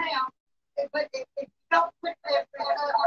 now. But if, if you don't put uh, uh,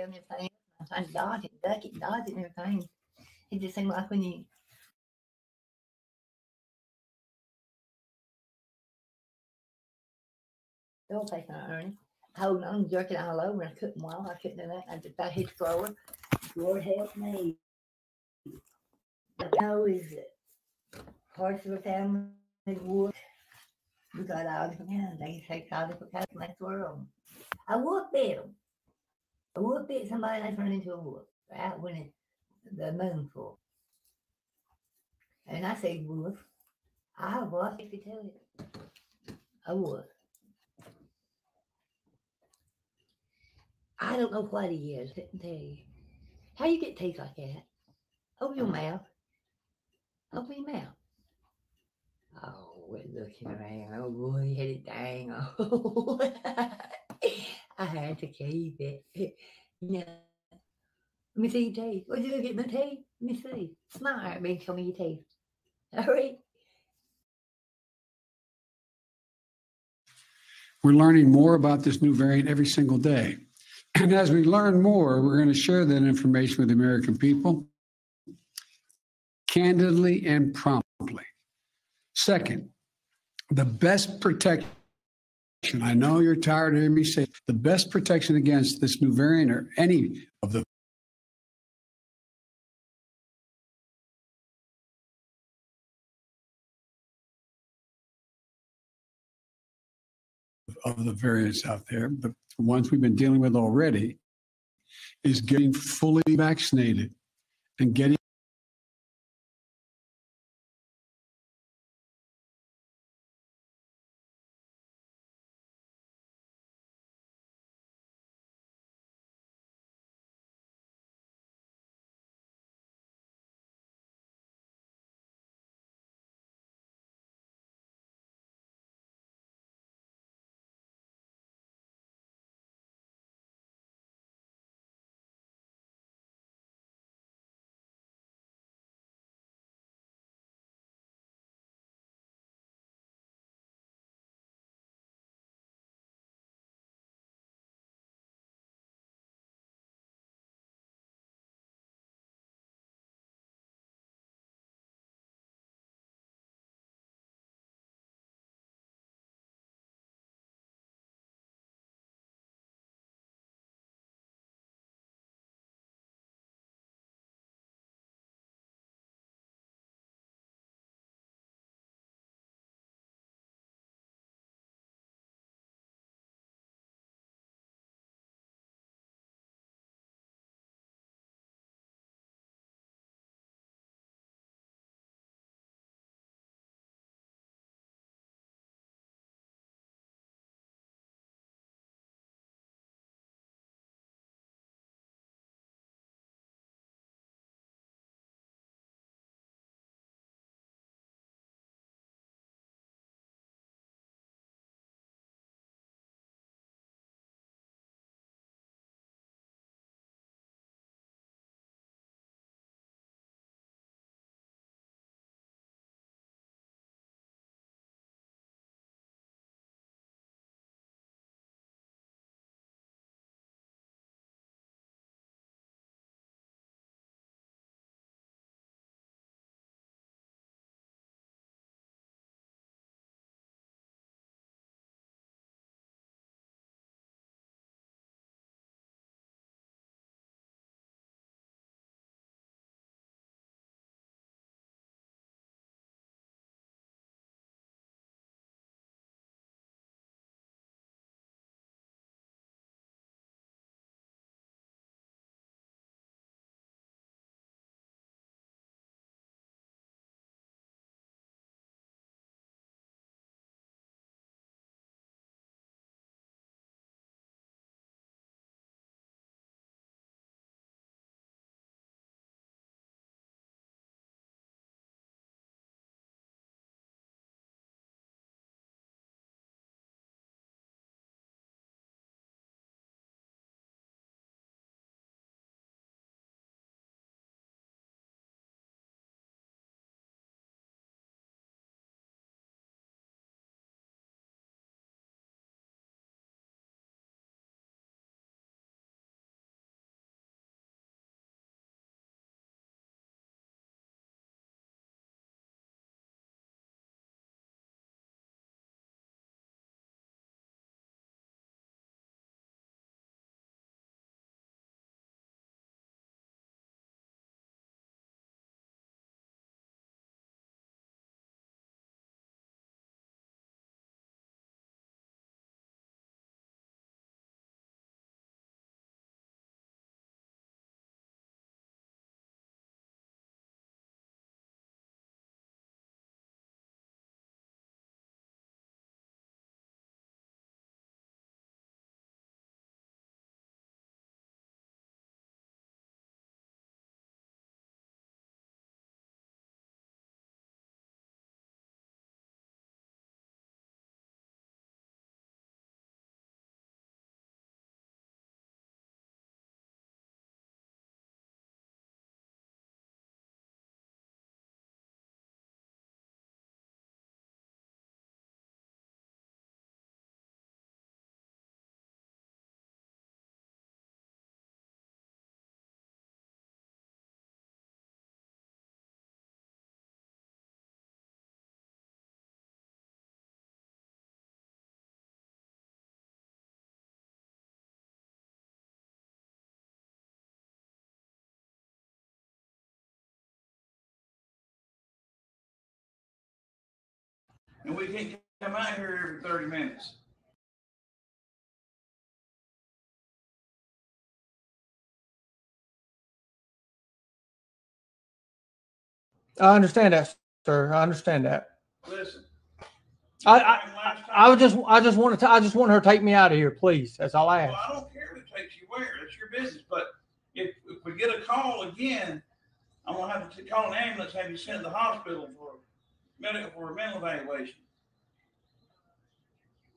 and. I trying to dodge it, duck it, dodge it and everything. It just seemed like when you still taking on Ernie, holding on, jerking all over, and I couldn't walk. I couldn't do that. I just I hit the floor. Lord help me. The know is parts of the family would. We got all different kinds. They take all different kinds from that world. I bit them. I would bit somebody they turned into a wolf. Right when it, the moon full. And I say wolf. I was, if you tell it. A wolf. I don't know what he is. How you get teeth like that? Open your mouth. Open your mouth. Oh, well, look around. Oh, boy, he had it dang. Oh, had to keep it. Yeah. Me see your teeth. Would you at my? Let me see. Smile at me show me your teeth. Hurry. We're learning more about this new variant every single day. And as we learn more, we're going to share that information with the American people candidly and promptly. Second, the best protection, I know you're tired of hearing me say, the best protection against this new variant or any of the of the variants out there, but the ones we've been dealing with already, is getting fully vaccinated and getting And we can't come out here every thirty minutes. I understand that, sir. I understand that. Listen. I, I, Last I just, I just want to, I just want her to take me out of here, please. That's all I Well, ask. I don't care it takes you where, that's your business, but if, if we get a call again, I'm gonna have to call an ambulance, have you sent to the hospital for medical, for a mental evaluation.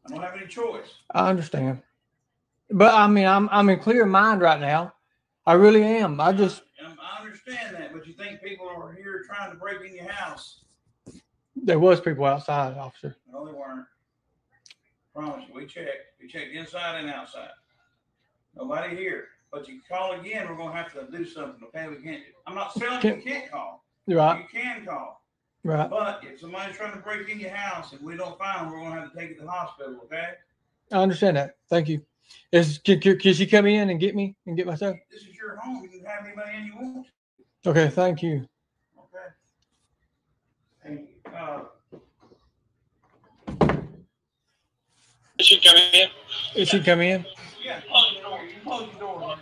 I don't have any choice. I understand. But I mean, I'm, I'm in clear mind right now. I really am. I just, Um, I understand that, but you think people are here trying to break in your house? there was people outside, officer. No, they weren't. I Promise you, we checked, we checked inside and outside. Nobody here, but you call again, we're gonna have to do something, okay? We can't, I'm not saying you can't call, You're right, you can call. Right. But if somebody's trying to break in your house and we don't find them, we're gonna have to take it to the hospital, okay? I understand that. Thank you. Is, can, can can she come in and get me and get myself? This is your home, you can have anybody in you want, Okay, thank you. okay? And, uh, Did she come in? Is she come in? yeah, close your door, you close your door,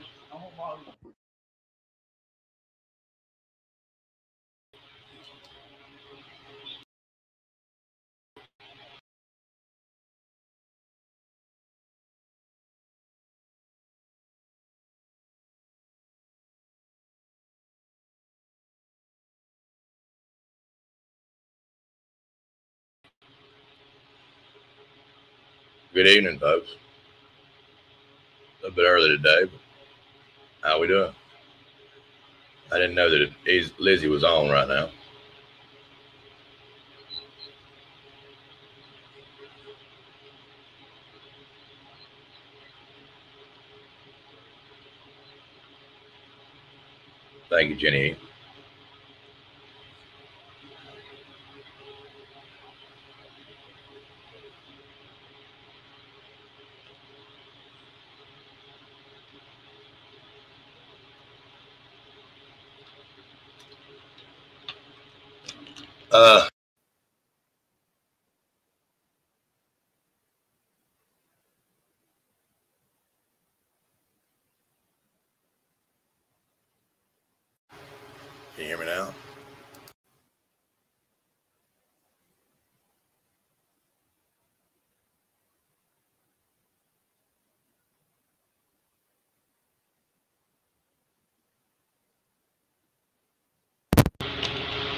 Good evening, folks. A little bit early today, but how we doing? I didn't know that Lizzie was on right now. Thank you, Jenny. Uh, can you hear me now?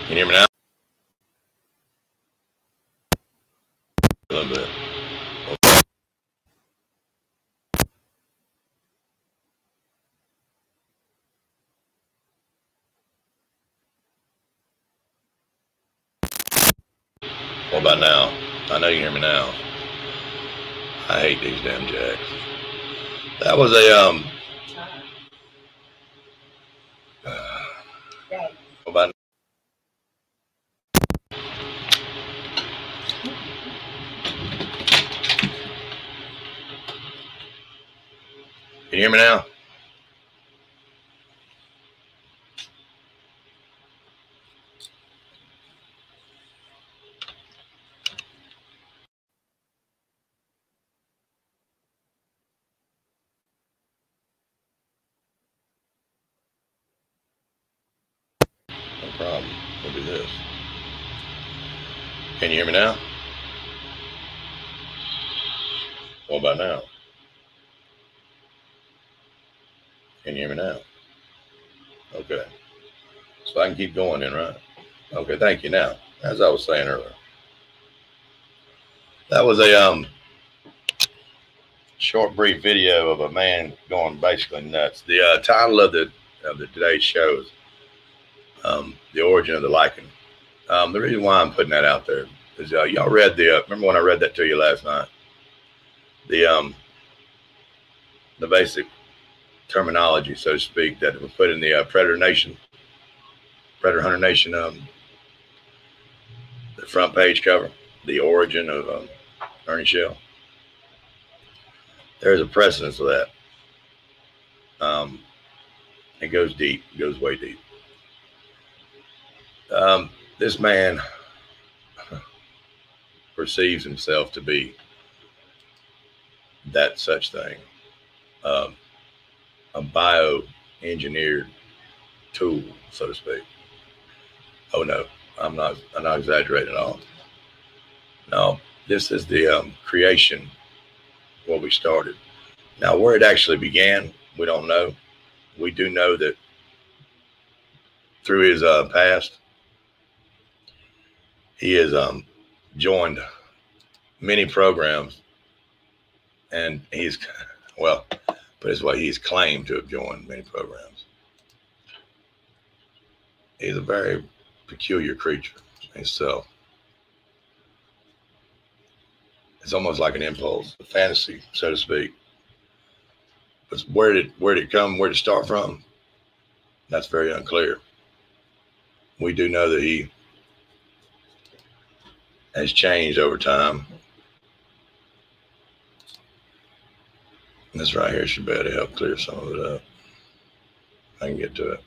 Can you hear me now? A little bit. What about now? I know you hear me now. I hate these damn jacks. That was a um. About Can you hear me now? Hear me now? Okay. So I can keep going then, right? Okay, thank you. Now, as I was saying earlier, that was a um short, brief video of a man going basically nuts. The uh, title of the of the today's show is um, "The Origin of the Lycan." Um, the reason why I'm putting that out there is uh, y'all read the uh, remember when I read that to you last night. The um the basic terminology, so to speak, that was put in the uh, Predator Nation, Predator Hunter Nation, um, the front page cover, the origin of um, Ernie Shell. There's a precedence of that. Um, it goes deep, it goes way deep. Um, this man, perceives himself to be that such thing, um, a bioengineered tool, so to speak. Oh no, I'm not. I'm not exaggerating at all. No, this is the um, creation, what we started. Now, where it actually began, we don't know. We do know that through his uh, past, he has um, joined many programs, and he's well, put his way, he's claimed to have joined many programs. He's a very peculiar creature himself. It's almost like an impulse, a fantasy, so to speak. But where did where did it come? Where did it start from? That's very unclear. We do know that he has changed over time. This right here should be able to help clear some of it up. I can get to it.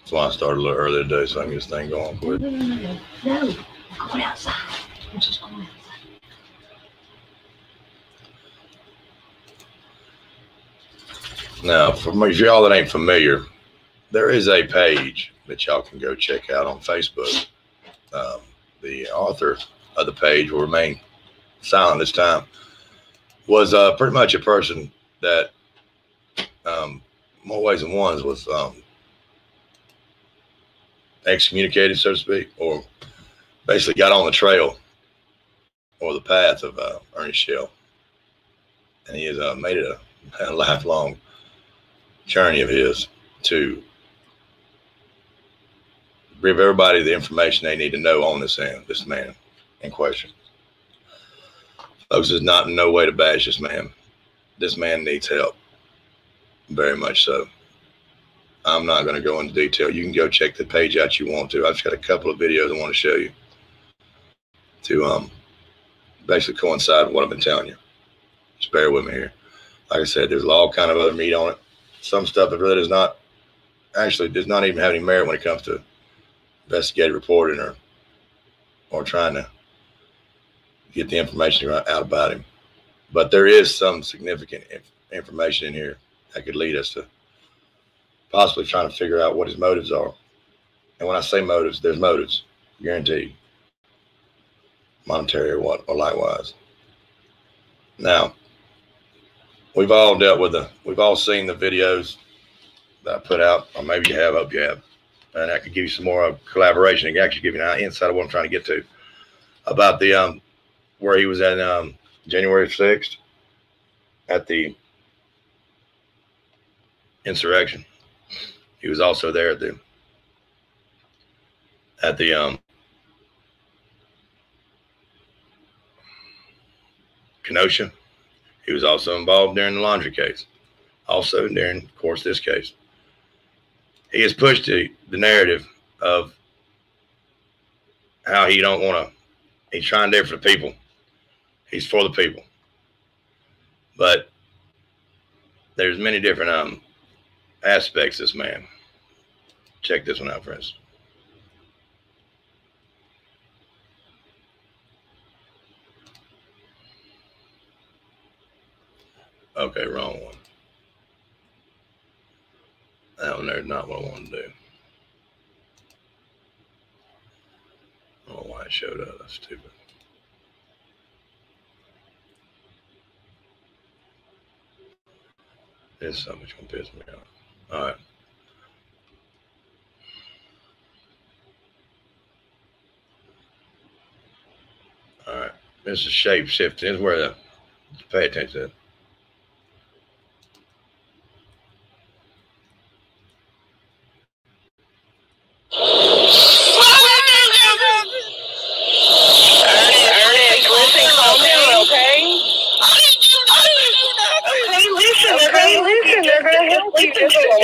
That's why I started a little earlier today so I can get this thing going quick. no, no, no, no. Going outside. I'm just going outside. Now, for y'all that ain't familiar, there is a page that y'all can go check out on Facebook. Um, the author of the page will remain silent this time. Was uh, pretty much a person that, um, more ways than ones, was um, excommunicated, so to speak, or basically got on the trail or the path of uh, Ernest Shell. And he has uh, made it a, a lifelong journey of his to give everybody the information they need to know on this man, this man in question. Folks, there's not no way to bash this man. This man needs help, very much so. I'm not going to go into detail. You can go check the page out you want to. I've just got a couple of videos I want to show you to um basically coincide with what I've been telling you. Just bear with me here. Like I said, there's all kind of other meat on it some stuff that really does not actually does not even have any merit when it comes to investigative reporting or or trying to get the information out about him. But there is some significant inf- information in here that could lead us to possibly trying to figure out what his motives are. And when I say motives, there's motives, guaranteed, monetary or what, or likewise. Now, we've all dealt with the we've all seen the videos that I put out, or maybe you have, hope you have. And I could give you some more collaboration and actually give you an insight of what I'm trying to get to about the um where he was at um January 6th at the insurrection. He was also there at the at the um Kenosha he was also involved during the Laundrie case, also during, of course, this case. He has pushed the, the narrative of how he don't want to. He's trying there for the people. He's for the people. But there's many different um aspects. This man. Check this one out, friends. Okay, wrong one. That one there's not what I want to do. I don't know why it showed up. That's stupid. This is something that's gonna piss me off. All right. All right. This is shape shifting. This is where the pay attention to it. Ernest, listen, calm down, okay?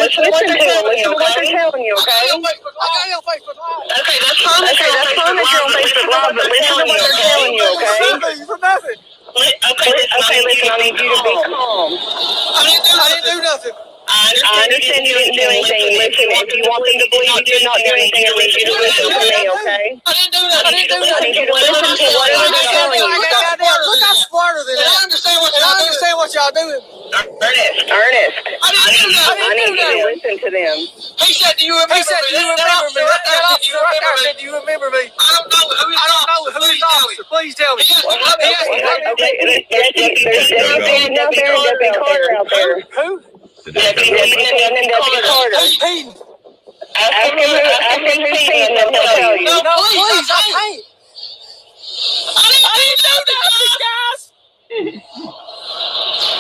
Okay, listen, they're gonna listen, they're gonna help you. Just, just listen to what they're telling you, okay? telling you, okay? Okay, that's fine that you're on Facebook Live, but listen to what they're telling you, okay? for nothing. Li- Okay, listen, okay, listen, I need you to be calm. I didn't do nothing. I understand you didn't do anything. Listen, if you want them to believe you did not do anything, I need you to listen to me, okay? I didn't do I need you to, I need you to listen to whatever they're telling you. Look, I'm smarter than that. I understand what y'all understand what y'all doing. Ernest, Ernest, I didn't do that. I need you to listen to them. He said, "Do you remember me? He said, "Do you remember me?" That, that officer right there said, "Do you remember me?" I don't know who I don't know who is officer. Please tell me. Well, okay, there's, there's, there's Deputy out there and Deputy Carter out there. Who? The Deputy deputy- Peyton and Deputy Carter. Who's Peyton? Ask him, who, ask him who's Peyton and he'll tell you. No, please, I can't. I didn't, I didn't do nothing, guys.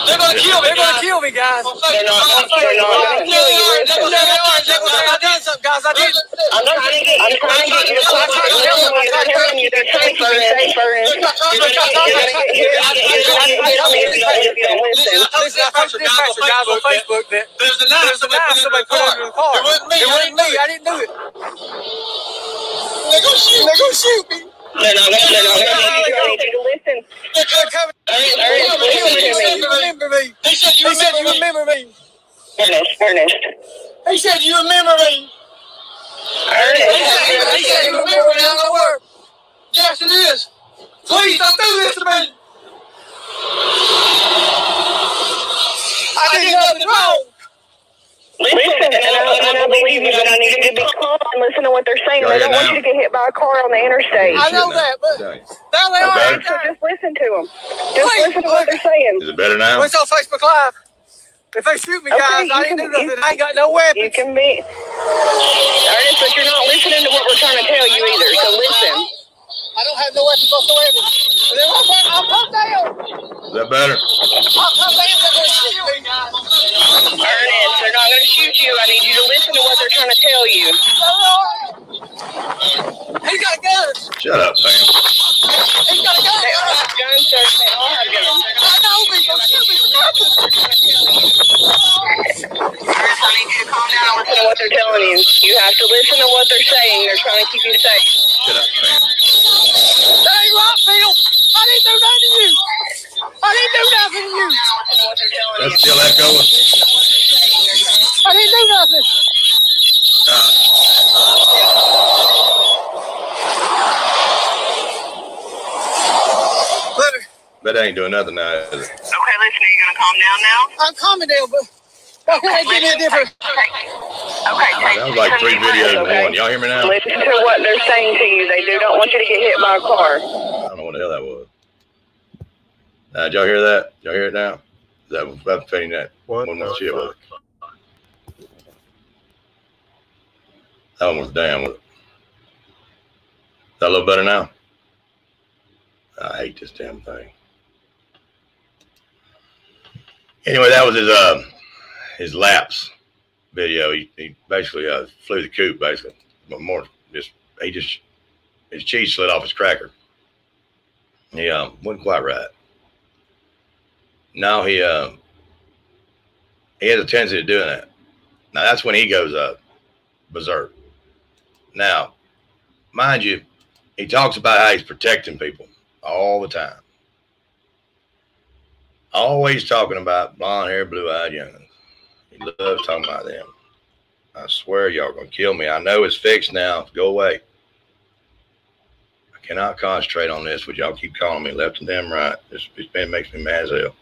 They're gonna kill me. They're gonna kill me, guys. They're not, they're not gonna kill you. Listen. I done something, guys. I did. I'm trying to get, I'm trying to get you to listen to what they're telling you. They're trying to keep you safe, Ernest. You're gonna get, you're gonna get, you're gonna get, you're gonna get tell me if you don't, if you don't listen. Listen, I posted this picture, guys, on Facebook that There's a knife there's a knife somebody put under the car. It wasn't me. It wasn't me. I didn't do it. They're gonna shoot. They're gonna shoot me. They're not gonna, they're not gonna, I need you, I need you to listen. They're come. Ernest, Ernest, listen to You me. remember me. He said you remember me. Ernest, Ernest. He said you remember me. Ernest, He said, he said you remember me. I don't know where. Yes, it is. Please don't do this to me. I did nothing wrong. Listen, and I, and I believe you, but I need you to be calm and listen to what they're saying. Go They don't want you to get hit by a car on the interstate. I know that, but Okay. now they are Okay. right So just listen to them. Just listen to what they're saying. Is it better now? What's on Facebook Live? If they shoot me, Okay, guys, I didn't can- do nothing. I ain't got no weapons. You can be. Ernest, but you're not listening to what we're trying to tell you either, so listen. I don't have no weapons whatsoever. And then I'll, I'll come down. Is that better? I'll come down. They're gonna shoot me, guys. Ernest, they're not going to shoot you. I need you to listen to what they're trying to tell you. He's got a gun. Shut up, Sam. He's got a gun. They all have guns, sir. They all have guns. I know, but he's gonna shoot me for nothing. Ernest, I need you to calm down and listen to what they're telling you. You have to listen to what they're saying. They're trying to keep you safe. Shut up, Sam. That ain't right, Phil. I didn't do nothing to you. I didn't do nothing to you. Listen to what they're That's still echoing. I didn't do nothing. But That ain't doing nothing now, is it? Okay, listen, are you going to calm down now? I'm calming down, but why can't they give me a different? Okay, take That was like three videos in one. Y'all hear me now? Listen to what they're saying to you. They do not want you to get hit by a car. I don't know what the hell that was. Now, did y'all hear that? Y'all hear it now? Is that about fading that? What One the more shit was. fuck? That one was damn. Is that a little better now? I hate this damn thing. Anyway, that was his uh his laps video. He, he basically uh flew the coop basically, but more just he just his cheese slid off his cracker. He um wasn't quite right. Now he uh he has a tendency to doing that. Now that's when he goes up berserk. Now, mind you, he talks about how he's protecting people all the time. Always talking about blonde hair, blue eyed youngins. He loves talking about them. I swear y'all gonna kill me. I know it's fixed now. Go away. I cannot concentrate on this, but y'all keep calling me left and damn right. This, this been makes me mad as hell.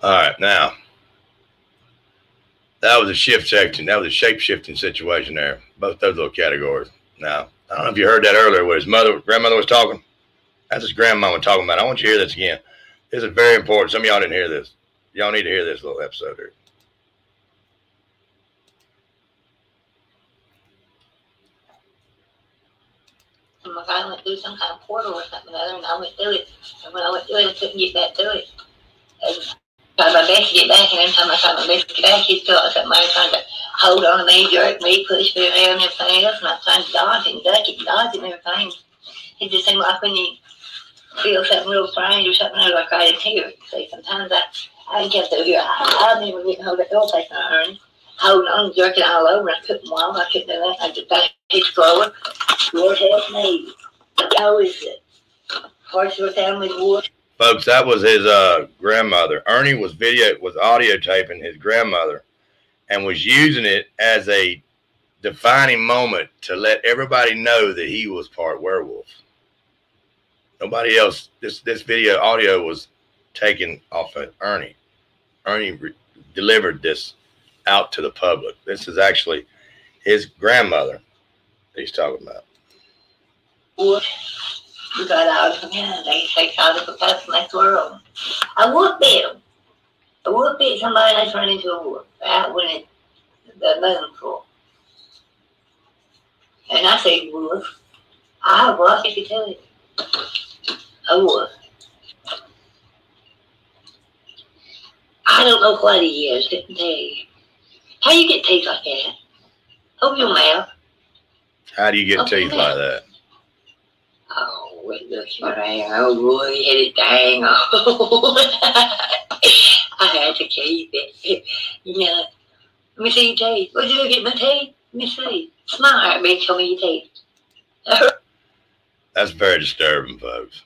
All now that was a shift section. That was a shape shifting situation there. Both those little categories. Now, I don't know if you heard that earlier where his mother, grandmother was talking. That's his grandmama talking about. I want you to hear this again. This is very important. Some of y'all didn't hear this. Y'all need to hear this little episode here. If I went through some kind of portal or something or other, and I went through it, and when I went through it, I couldn't get back to it. And I my best to get back, and every time I my best to get back, he'd feel like somebody trying to hold on me, jerk me, push me around and everything else, and I was trying to dodge and duck it and dodge it and everything. It just seemed like when you feel something real strange or something, it like right in here. See, sometimes I, I get through here, I, I never get hold of that door place I earned. Holding on, jerking all over, I couldn't walk, I couldn't do that. I just got his grower. Lord help me. How is it? Hartsville family wood. Folks, that was his uh, grandmother. Ernie was video was audio taping his grandmother and was using it as a defining moment to let everybody know that he was part werewolf. Nobody else. This this video audio was taken off of Ernie. Ernie re- delivered this out to the public. This is actually his grandmother he's talking about. would we got out of. They say out of the past next world. I would beat him. I would beat somebody that's run into a wood. That when it the moon for. And I say would. I was, I can tell you. I would. I don't know what he is, didn't tell you. How you get teeth like that? Open your mouth. How do you get Okay. teeth like that? Oh, you hit it dang. Oh. I had to keep it. You know, let me see your teeth. Would you get my? Let me see. Smile at me, show me your teeth. That's very disturbing, folks.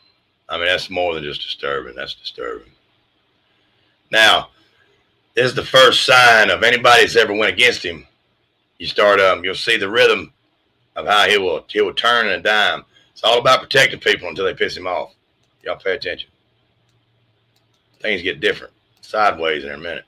I mean, that's more than just disturbing. That's disturbing. Now, this is the first sign of anybody that's ever went against him. You start, um, you'll see the rhythm of how he will he will turn and dime. It's all about protecting people until they piss him off. Y'all pay attention. Things get different, sideways in a minute.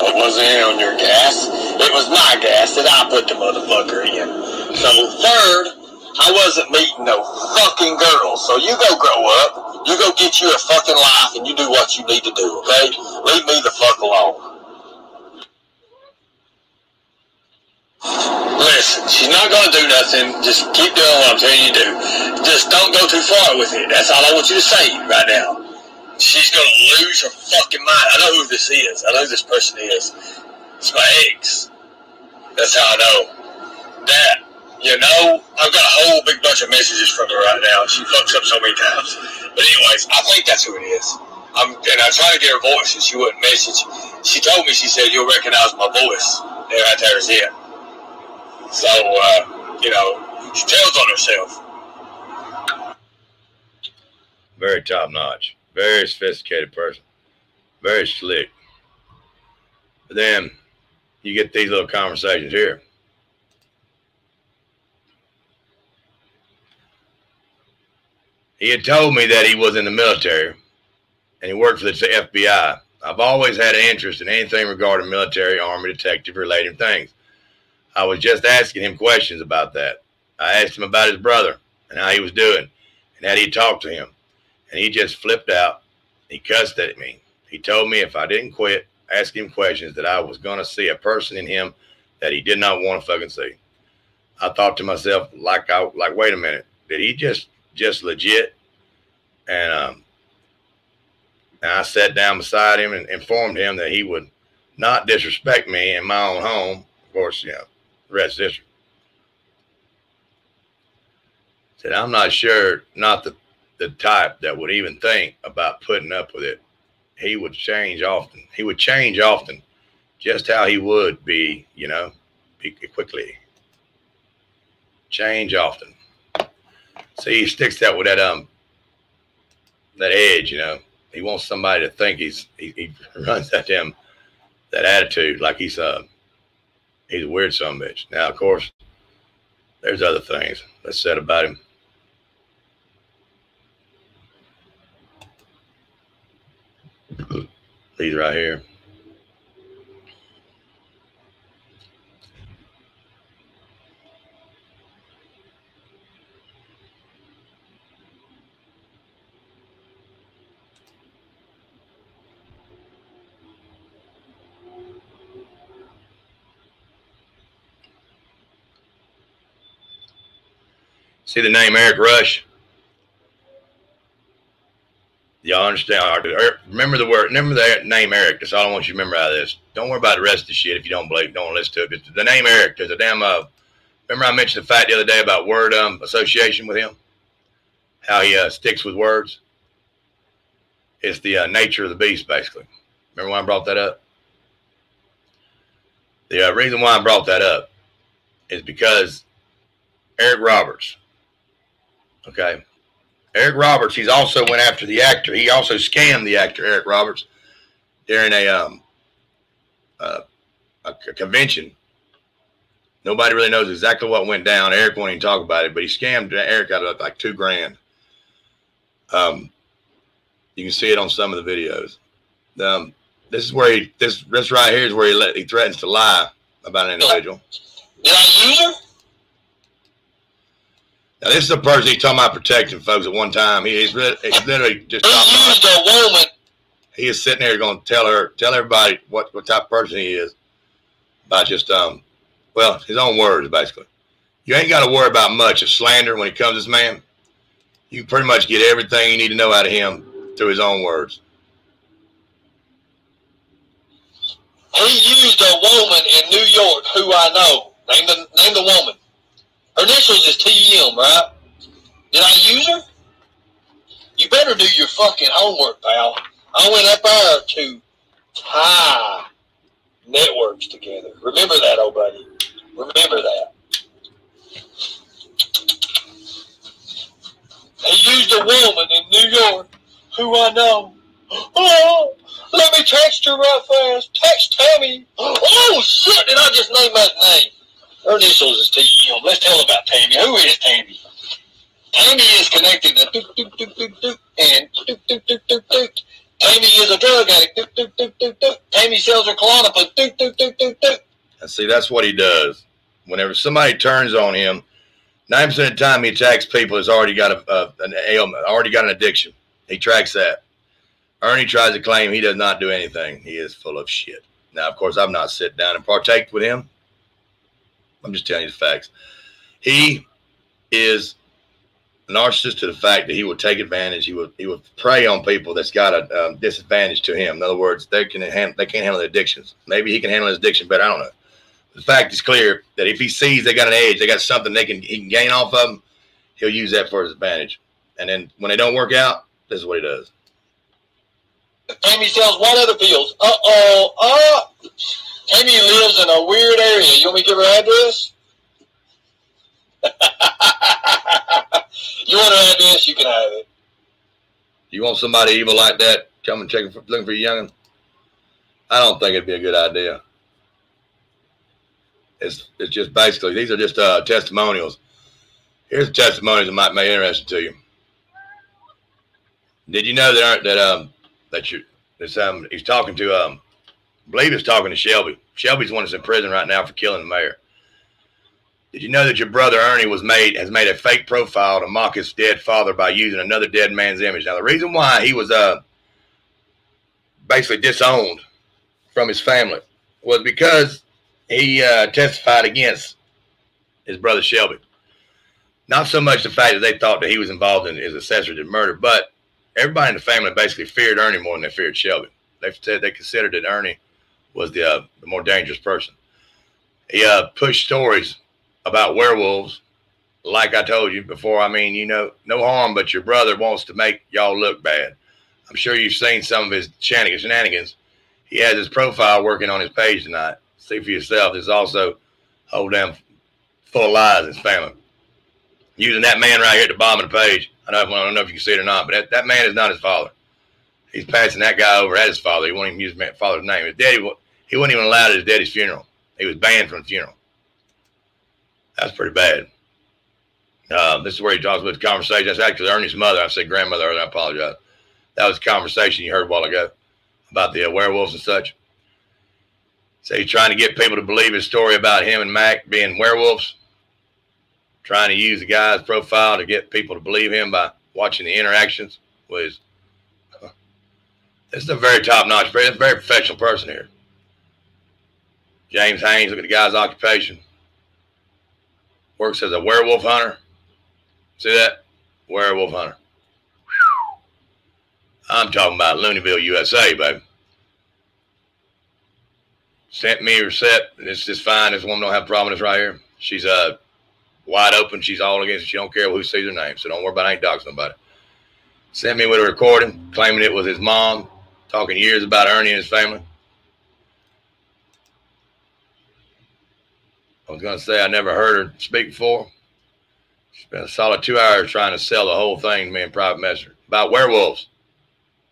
It wasn't on your gas. It was my gas that I put the motherfucker in. So third, I wasn't meeting no fucking girls. So you go grow up. You go get you a fucking life and you do what you need to do, okay? Leave me the fuck alone. Listen, she's not gonna do nothing. Just keep doing what I'm telling you to do. Just don't go too far with it. That's all I want you to say right now. She's gonna lose her fucking mind. I know who this is. I know who this person is. It's my ex. That's how I know. That, you know, I've got a whole big bunch of messages from her right now. She fucks up so many times. But anyways, I think that's who it is. I'm, and I tried to get her voice and she wouldn't message. She told me, she said, you'll recognize my voice. And right there's it. So, uh, you know, she tells on herself. Very top notch. Very sophisticated person. Very slick. But then you get these little conversations here. He had told me that he was in the military and he worked for the FBI. I've always had an interest in anything regarding military, army, detective related things. I was just asking him questions about that. I asked him about his brother and how he was doing and how he talked to him. And he just flipped out. He cussed at me. He told me if I didn't quit asking him questions that I was going to see a person in him that he did not want to fucking see. I thought to myself, like, I like, wait a minute, did he just just legit? And um, and I sat down beside him and informed him that he would not disrespect me in my own home. Of course, you know, rest is history. Said I'm not sure, not the the type that would even think about putting up with it. He would change often. He would change often, just how he would be, you know, be quickly. Change often. See, he sticks that with that um that edge, you know. He wants somebody to think he's he, he runs that damn that attitude like he's uh he's a weird son a bitch. Now, of course, there's other things that's said about him. These right here. See the name Eric Rush? Y'all understand? Remember the word. Remember the name Eric. That's all I want you to remember out of this. Don't worry about the rest of the shit if you don't believe. Don't listen to it. But the name Eric. There's a damn. Uh, remember I mentioned the fact the other day about word um, association with him. How he uh, sticks with words. It's the uh, nature of the beast, basically. Remember why I brought that up? The uh, reason why I brought that up is because Eric Roberts. Okay, Eric Roberts, he's also went after the actor. He also scammed the actor Eric Roberts during a um uh, a, a convention. Nobody really knows exactly what went down. Eric won't even talk about it, but he scammed Eric out of like two grand. Um, you can see it on some of the videos. Um, this is where he this this right here is where he let he threatens to lie about an individual. Did I her? Now, this is a person he's talking about protecting folks at one time. He, he's, he's literally just He used a woman. he is sitting there going to tell her, tell everybody what, what type of person he is by just, um, well, his own words, basically. You ain't got to worry about much of slander when it comes to this man. You pretty much get everything you need to know out of him through his own words. He used a woman in New York who I know. Name the name the woman. Initials is TM, right? Did I use her? You better do your fucking homework, pal. I went up there to tie networks together. Remember that, old buddy. Remember that. He used a woman in New York who I know. Oh, let me text her right fast. Text Tammy. Oh, shit, did I just name that name? Her initials is TM. Let's tell about Tammy. Who is Tammy? Tammy is connected to doop, doop, doop, doop, doop, and doop, doop, doop, doop, doop. Tammy is a drug addict. Doop, doop, doop, doop, doop. Tammy sells her Klonopin. Doop, doop, doop, doop, doop. And see, that's what he does. Whenever somebody turns on him, nine percent of the time he attacks people that's already got a, a an ailment, already got an addiction. He tracks that. Ernie tries to claim he does not do anything. He is full of shit. Now, of course, I've not sit down and partake with him. I'm just telling you the facts. He is narcissist to the fact that he will take advantage. He will he will prey on people that's got a um, disadvantage to him. In other words, they can handle, they can't handle their addictions. Maybe he can handle his addiction better. I don't know. The fact is clear that if he sees they got an edge, they got something they can he can gain off of them, he'll use that for his advantage. And then when they don't work out, this is what he does. Tammy sells what other pills? Uh oh. Uh, Tammy lives in a weird area. You want me to give her address? you want her address? You can have it. You want somebody evil like that coming checking for, looking for you youngin? I don't think it'd be a good idea. It's it's just basically these are just uh, testimonials. Here's testimonials that might be interesting to you. Did you know that that um that you this um he's talking to um Believe he's talking to Shelby. Shelby's one that's in prison right now for killing the mayor. Did you know that your brother Ernie was made has made a fake profile to mock his dead father by using another dead man's image? Now the reason why he was uh basically disowned from his family was because he uh, testified against his brother Shelby. Not so much the fact that they thought that he was involved in his accessory to murder, but everybody in the family basically feared Ernie more than they feared Shelby. They said they considered that Ernie was the, uh, the more dangerous person. He uh, pushed stories about werewolves, like I told you before. I mean, you know, no harm, but your brother wants to make y'all look bad. I'm sure you've seen some of his shenanigans. He has his profile working on his page tonight. See for yourself. There's also whole damn full of lies his family. Using that man right here at the bottom of the page. I don't, I don't know if you can see it or not, but that, that man is not his father. He's passing that guy over as his father. He won't even use his father's name. His daddy, he wasn't even allowed at his daddy's funeral. He was banned from the funeral. That's pretty bad. Uh, this is where he talks about the conversation. That's actually Ernie's mother. I said grandmother. I apologize. That was a conversation you heard a while ago about the uh, werewolves and such. So he's trying to get people to believe his story about him and Mac being werewolves. Trying to use the guy's profile to get people to believe him by watching the interactions with his. This is a very top notch, very, very professional person here. James Haynes, look at the guy's occupation. Works as a werewolf hunter. See that? Werewolf hunter. I'm talking about Looneyville, USA, baby. Sent me her set. It's just fine. This woman don't have a problem with this right here. She's uh wide open. She's all against it. She don't care who sees her name. So don't worry about it. I ain't doxing nobody. Sent me with a recording claiming it was his mom, talking years about Ernie and his family. I was gonna say I never heard her speak before. Spent a solid two hours trying to sell the whole thing to me in private messenger about werewolves.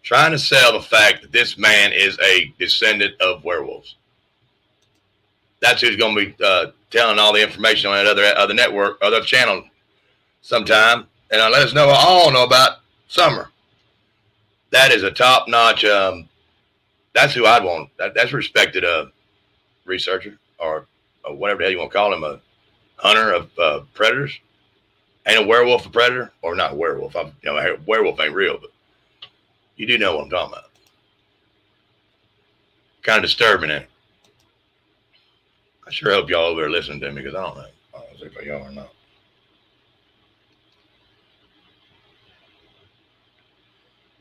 Trying to sell the fact that this man is a descendant of werewolves. That's who's going to be uh, telling all the information on that other other network, other channel, sometime, and uh, let us know all know about Summer. That is a top notch. Um, that's who I'd want. That, that's respected uh, researcher or, or whatever the hell you want to call him, a hunter of uh, predators. Ain't a werewolf a predator or not a werewolf? I'm, you know, werewolf ain't real, but you do know what I'm talking about. Kind of disturbing, it. I sure hope y'all over there listening to me because I don't know. I don't know if y'all or not.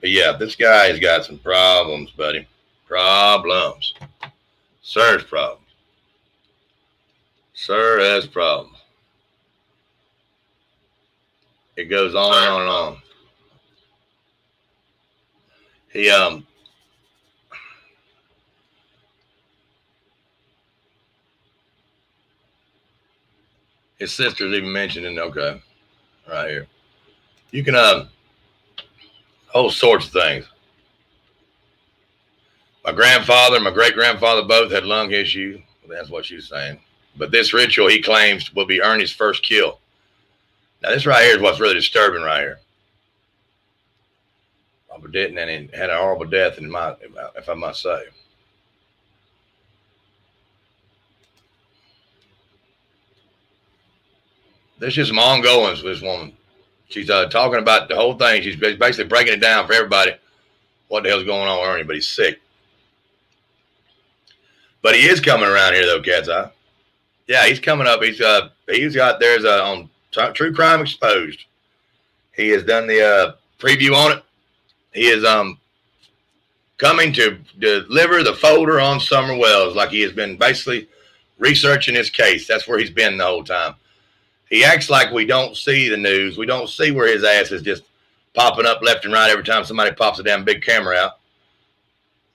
But yeah, this guy has got some problems, buddy. Problems. Sir's problems. Sir has problems. It goes on and on and on. He um his sister's even mentioned in okay, right here. You can um whole sorts of things. My grandfather and my great grandfather both had lung issues. That's what she's saying. But this ritual he claims will be Ernie's first kill. Now this right here is what's really disturbing right here. Robert Denton and he had a horrible death in my if I must say. There's just some ongoings with this woman. She's uh, talking about the whole thing. She's basically breaking it down for everybody. What the hell's going on with Ernie? But he's sick. But he is coming around here though, Cat's Eye. Yeah, he's coming up. He's uh he's got there's a on True Crime Exposed. He has done the uh preview on it. He is um coming to deliver the folder on Summer Wells, like he has been basically researching his case. That's where he's been the whole time. He acts like we don't see the news. We don't see where his ass is just popping up left and right every time somebody pops a damn big camera out.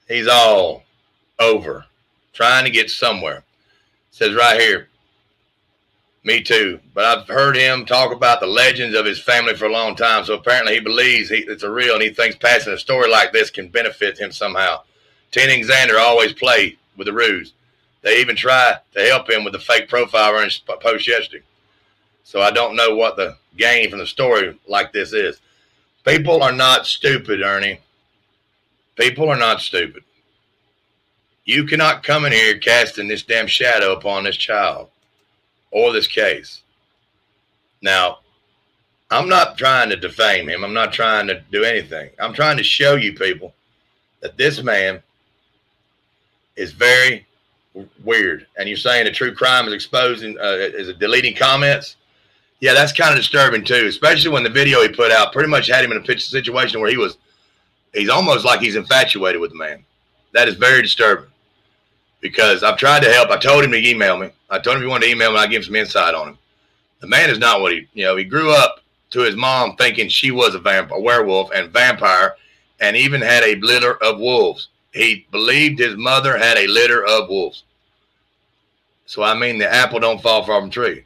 He's all over trying to get somewhere. Says right here, me too. But I've heard him talk about the legends of his family for a long time. So apparently he believes he, it's a real and he thinks passing a story like this can benefit him somehow. Ten and Xander always play with the ruse. They even try to help him with the fake profile his post yesterday. So I don't know what the gain from the story like this is. People are not stupid, Ernie. People are not stupid. You cannot come in here casting this damn shadow upon this child or this case. Now, I'm not trying to defame him. I'm not trying to do anything. I'm trying to show you people that this man is very weird. And you're saying the true crime is exposing, uh, is deleting comments. Yeah, that's kind of disturbing too, especially when the video he put out pretty much had him in a situation where he was, he's almost like he's infatuated with the man. That is very disturbing because I've tried to help. I told him to email me. I told him he wanted to email me. I give him some insight on him. The man is not what he, you know, he grew up to his mom thinking she was a vampire, a werewolf and vampire, and even had a litter of wolves. He believed his mother had a litter of wolves. So I mean, the apple don't fall far from the tree.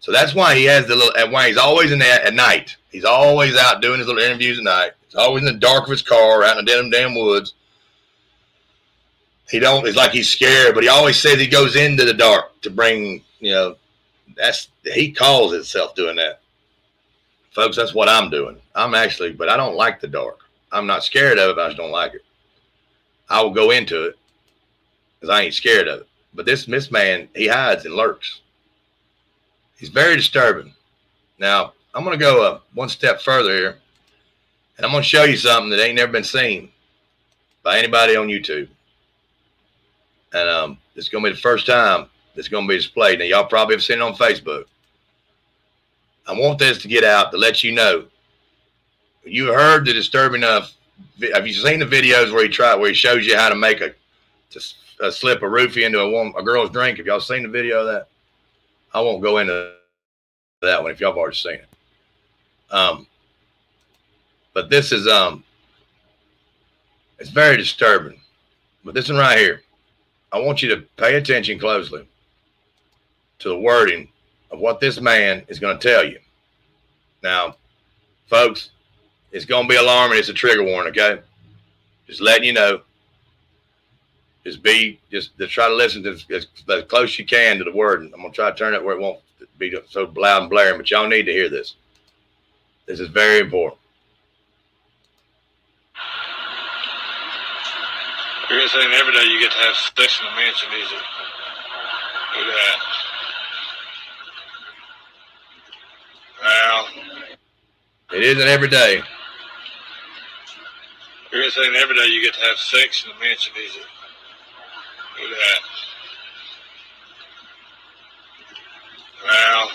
So that's why he has the little, and why he's always in there at night. He's always out doing his little interviews at night. He's always in the dark of his car, out in the damn damn woods he don't it's like he's scared but he always says he goes into the dark to bring you know that's he calls himself doing that. Folks that's what i'm doing. I'm actually but i don't like the dark. I'm not scared of it i just don't like it. I will go into it because i ain't scared of it. But this miss man he hides and lurks. He's very disturbing. Now i'm going to go uh, one step further here and i'm going to show you something that ain't never been seen by anybody on youtube and um, it's going to be the first time it's going to be displayed. Now, y'all probably have seen it on Facebook. I want this to get out to let you know. You heard the disturbing of. Have you seen the videos where he tried where he shows you how to make a to uh, slip a roofie into a woman, a girl's drink? Have y'all seen the video of that? I won't go into that one if y'all have already seen it. Um, but this is um, it's very disturbing. But this one right here, I want you to pay attention closely to the wording of what this man is going to tell you. Now, folks, it's going to be alarming. It's a trigger warning, okay? Just letting you know. Just be, just, just try to listen to as, as, as close as you can to the word. I'm going to try to turn it where it won't be so loud and blaring, but y'all need to hear this. This is very important. You're saying every day you get to have sex in the mansion, is it? Look at that. Well, It isn't every day. you're saying every day you get to have sex in the mansion, is it? Look at that. Well,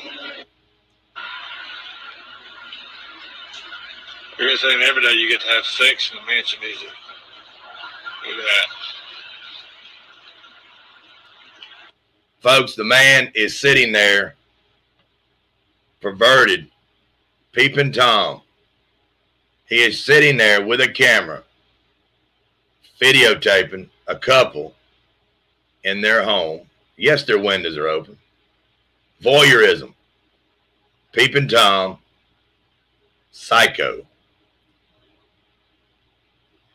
you're saying every day you get to have sex in the mansion, is it? Look at that. Folks, the man is sitting there, perverted, peeping Tom. He is sitting there with a camera, videotaping a couple in their home. Yes, their windows are open. Voyeurism, peeping Tom, psycho.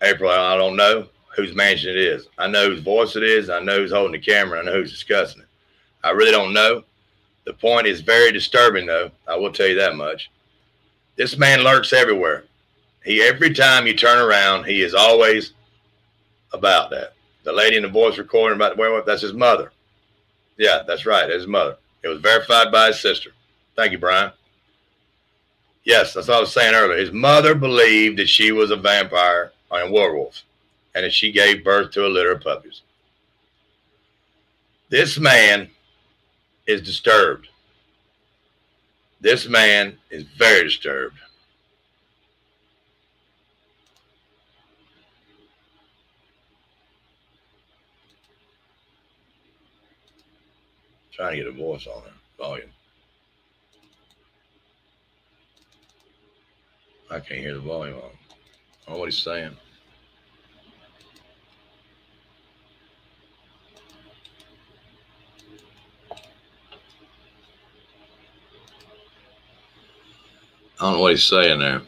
April, I don't know whose mansion it is. I know whose voice it is. I know who's holding the camera. I know who's discussing it. I really don't know. The point is very disturbing, though. I will tell you that much. This man lurks everywhere. He every time you turn around, he is always about that. The lady in the voice recording about where that's his mother. Yeah, that's right. His mother. It was verified by his sister. Thank you, Brian. Yes, that's what I was saying earlier. His mother believed that she was a vampire and a werewolf, and she gave birth to a litter of puppies. This man is disturbed. This man is very disturbed. Trying to get a voice on it, volume. I can't hear the volume on. I don't know what he's saying. I don't know what he's saying there.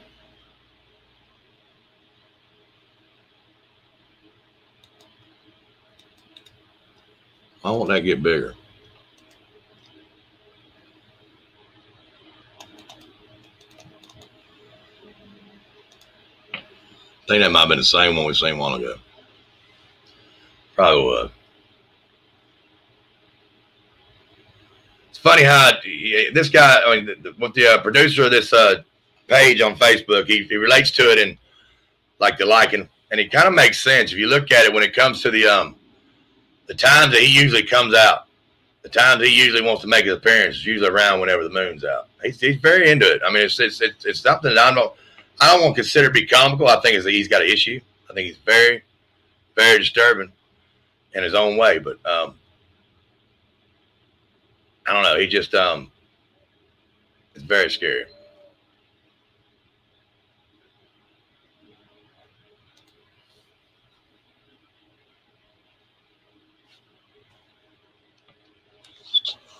Why won't that get bigger? I think that might have been the same one we seen while ago. Probably was. Funny how this guy, I mean, the, with the uh, producer of this uh, page on Facebook, he, he relates to it and like the liking, and it kind of makes sense if you look at it when it comes to the um the times that he usually comes out, the times he usually wants to make his appearance is usually around whenever the moon's out. He's, he's very into it. I mean, it's it's it's, it's something that I don't I don't want to consider to be comical. I think it's, he's got an issue. I think he's very very disturbing in his own way, but um I don't know. He just um it's very scary.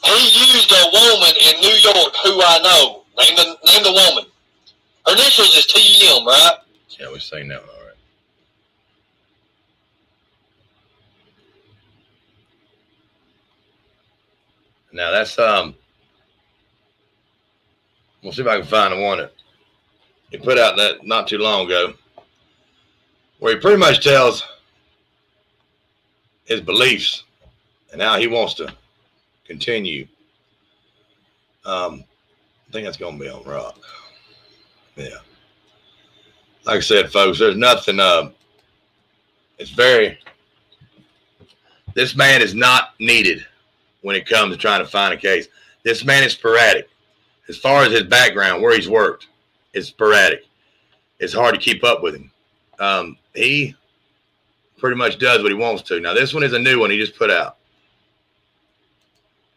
He used a woman in New York who I know. Name the name the woman. Her initials is TM, right? Yeah, we've seen that one already. Now that's um. We'll see if I can find the one that he put out that not too long ago, where he pretty much tells his beliefs and how he wants to continue. Um, I think that's to be on rock. Yeah. Like I said, folks, there's nothing. Uh, it's very. This man is not needed when it comes to trying to find a case. This man is sporadic. as far as his background, where he's worked, is sporadic. It's hard to keep up with him. Um, he pretty much does what he wants to. Now, this one is a new one he just put out.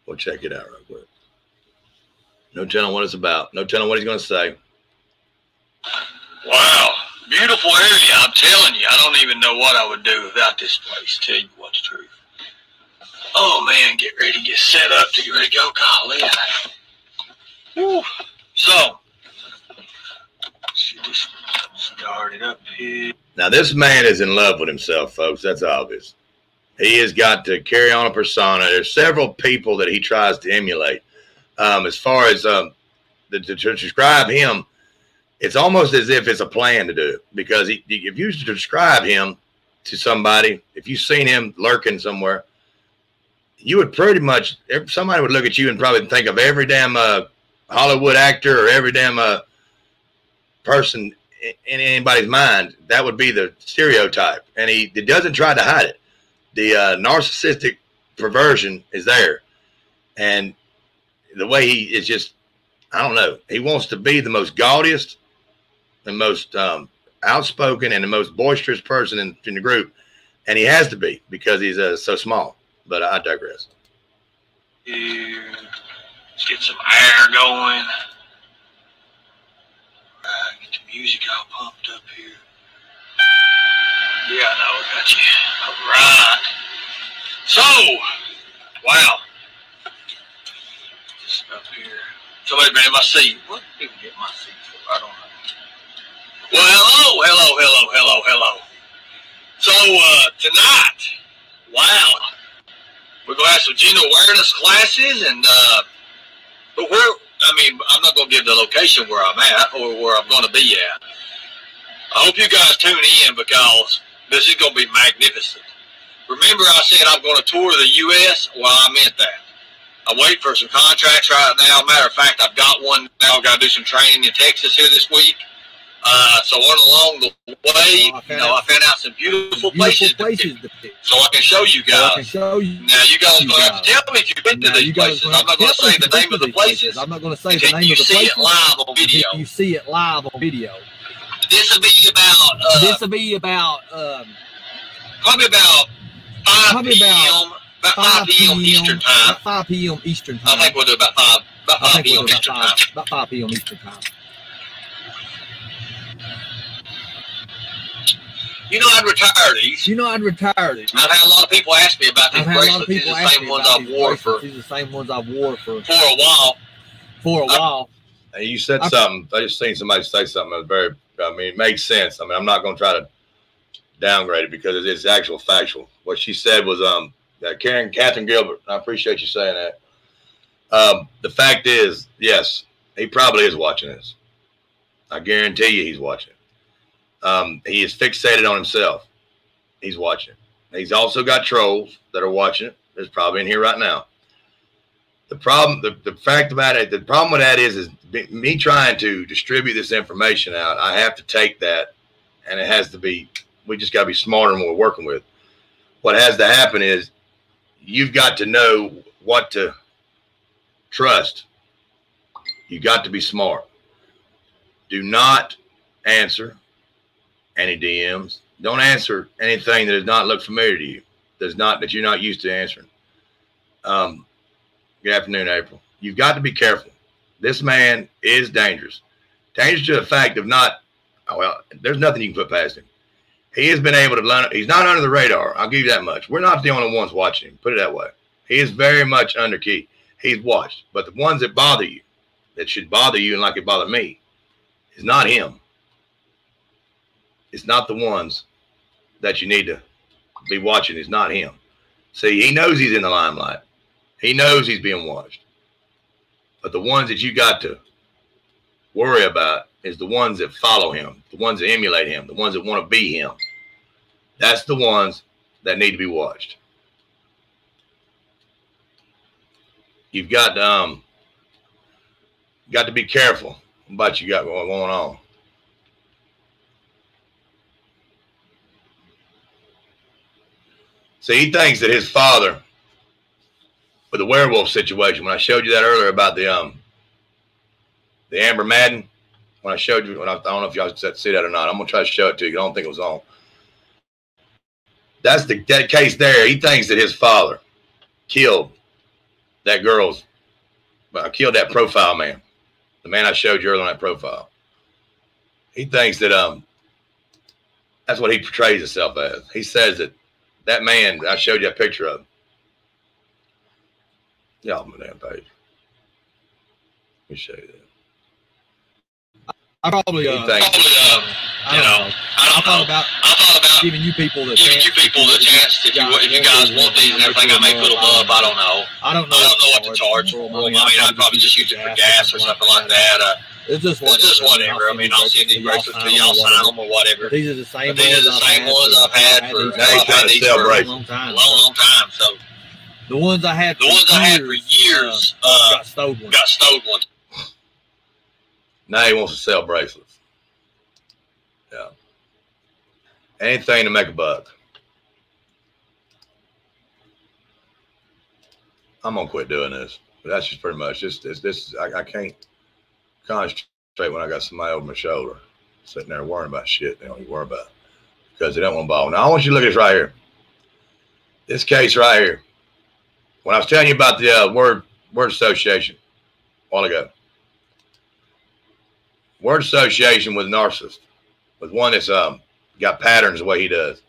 We'll check it out real quick. No telling what it's about. No telling what he's going to say. Wow. Beautiful area, I'm telling you. I don't even know what I would do without this place. Tell you what's true. Oh man, get ready, to get set up to get ready to go. Golly. Woo. So, get this started up here. Now, this man is in love with himself, folks. That's obvious. He has got to carry on a persona. There's several people that he tries to emulate. Um, as far as um, the, to, to describe him, it's almost as if it's a plan to do it. Because he, if you describe him to somebody, if you've seen him lurking somewhere, you would pretty much somebody would look at you and probably think of every damn uh, Hollywood actor or every damn uh, person in anybody's mind. That would be the stereotype, and he, he doesn't try to hide it. The uh, narcissistic perversion is there, and the way he is just I don't know. He wants to be the most gaudiest, the most um, outspoken, and the most boisterous person in, in the group, and he has to be because he's uh, so small but I digress. Here, let's get some air going. Right, get the music all pumped up here. Yeah, I know, I got you. All right. So, wow. Just up here. Somebody bring my seat. What did people get my seat for? I don't know. Well, hello, hello, hello, hello, hello. So, uh, tonight, wow we're gonna have some gender awareness classes, and uh, but where I mean, I'm not gonna give the location where I'm at or where I'm gonna be at. I hope you guys tune in because this is gonna be magnificent. Remember, I said I'm gonna tour the U.S. Well, I meant that. I'm waiting for some contracts right now. Matter of fact, I've got one now. I've got to do some training in Texas here this week. Uh, so on along the way, Oh, you know, I found out some beautiful, places, Beautiful to pick, places to pick. so I can show you So I guys. can show you. Now you guys You have to tell me if you've been to Now, these places. I'm not gonna say the name of the places I'm not going to say the name of the places. You see it live on video. You see it live on video. This will be about uh, this will be about um, probably about five Probably p.m. about About five p.m. Eastern time. About 5 p.m. Eastern time. I think we'll do about five about five p.m. we'll do about Eastern 5, time. about 5 p.m. Eastern time. You know, I'd retire these. You know, I'd retire these. I've had a lot of people ask me about these I've had a lot bracelets. These people are the same ones I've these wore for. These are the same ones I've wore for for a while. for a while. Hey, you said I- something. I just seen somebody say something that was very. I mean, it makes sense. I mean, I'm not going to try to downgrade it because it's actual factual. What she said was, um, that Karen Catherine Gilbert. I appreciate you saying that. Um, the fact is, yes, he probably is watching this. I guarantee you, he's watching. Um, he is fixated on himself. He's watching. He's also got trolls that are watching it. There's probably in here right now. The problem, the, the fact about it, the problem with that is, is me- trying to distribute this information out. I have to take that, and it has to be. We just got to be smarter when we're working with. What has to happen is, you've got to know what to trust. You got to be smart. Do not answer any DMs. Don't answer anything that does not look familiar to you. Does not that you're not used to answering. Um, good afternoon, April. You've got to be careful. This man is dangerous. Dangerous to the fact of not. oh, Well, there's nothing you can put past him. He has been able to learn. He's not under the radar. I'll give you that much. We're not the only ones watching him. Put it that way. He is very much under key. He's watched, but the ones that bother you, that should bother you, and like it bothered me, is not him. It's not the ones that you need to be watching. It's not him. See, he knows he's in the limelight. He knows he's being watched. But the ones that you got to worry about is the ones that follow him, the ones that emulate him, the ones that want to be him. That's the ones that need to be watched. You've got to, um, got to be careful about you got going on. See, he thinks that his father, with the werewolf situation, when I showed you that earlier about the um the Amber Madden. When I showed you, when I, I don't know if y'all see that or not. I'm gonna try to show it to you. I don't think it was on. That's the that case there. He thinks that his father killed that girl's, uh, killed that profile man, the man I showed you earlier on that profile. He thinks that um, that's what he portrays himself as. He says that that man I showed you a picture of. Y'all on my damn page. Let me show you that. I probably, uh, Probably, uh, I you know, know. I I thought know. about I thought about giving you people the giving chance. you people the chance if you if you guys want these and everything. I may put them up. I don't know. I don't know. I don't know what to charge. I mean, I'd probably just use it for gas or something like that. Uh, It's just it's just whatever. I mean, I'll send these bracelets to y'all, sign them or whatever. But these are the same But these are the ones same I've ones I've had for- Now he's I've trying had to these sell for a a bracelets. long time. long, long time. So The ones I had the ones I had for years uh, uh, got stolen. got stolen. One. Now he wants to sell bracelets. Yeah. Anything to make a buck. I'm gonna quit doing this. But that's just pretty much just this. This I, I can't concentrate when I got somebody over my shoulder sitting there worrying about shit. They don't even worry about because they don't want to ball. Now I want you to look at this right here. This case right here. When I was telling you about the uh, word word association a while ago, word association with narcissist, with one that's um got patterns the way he does.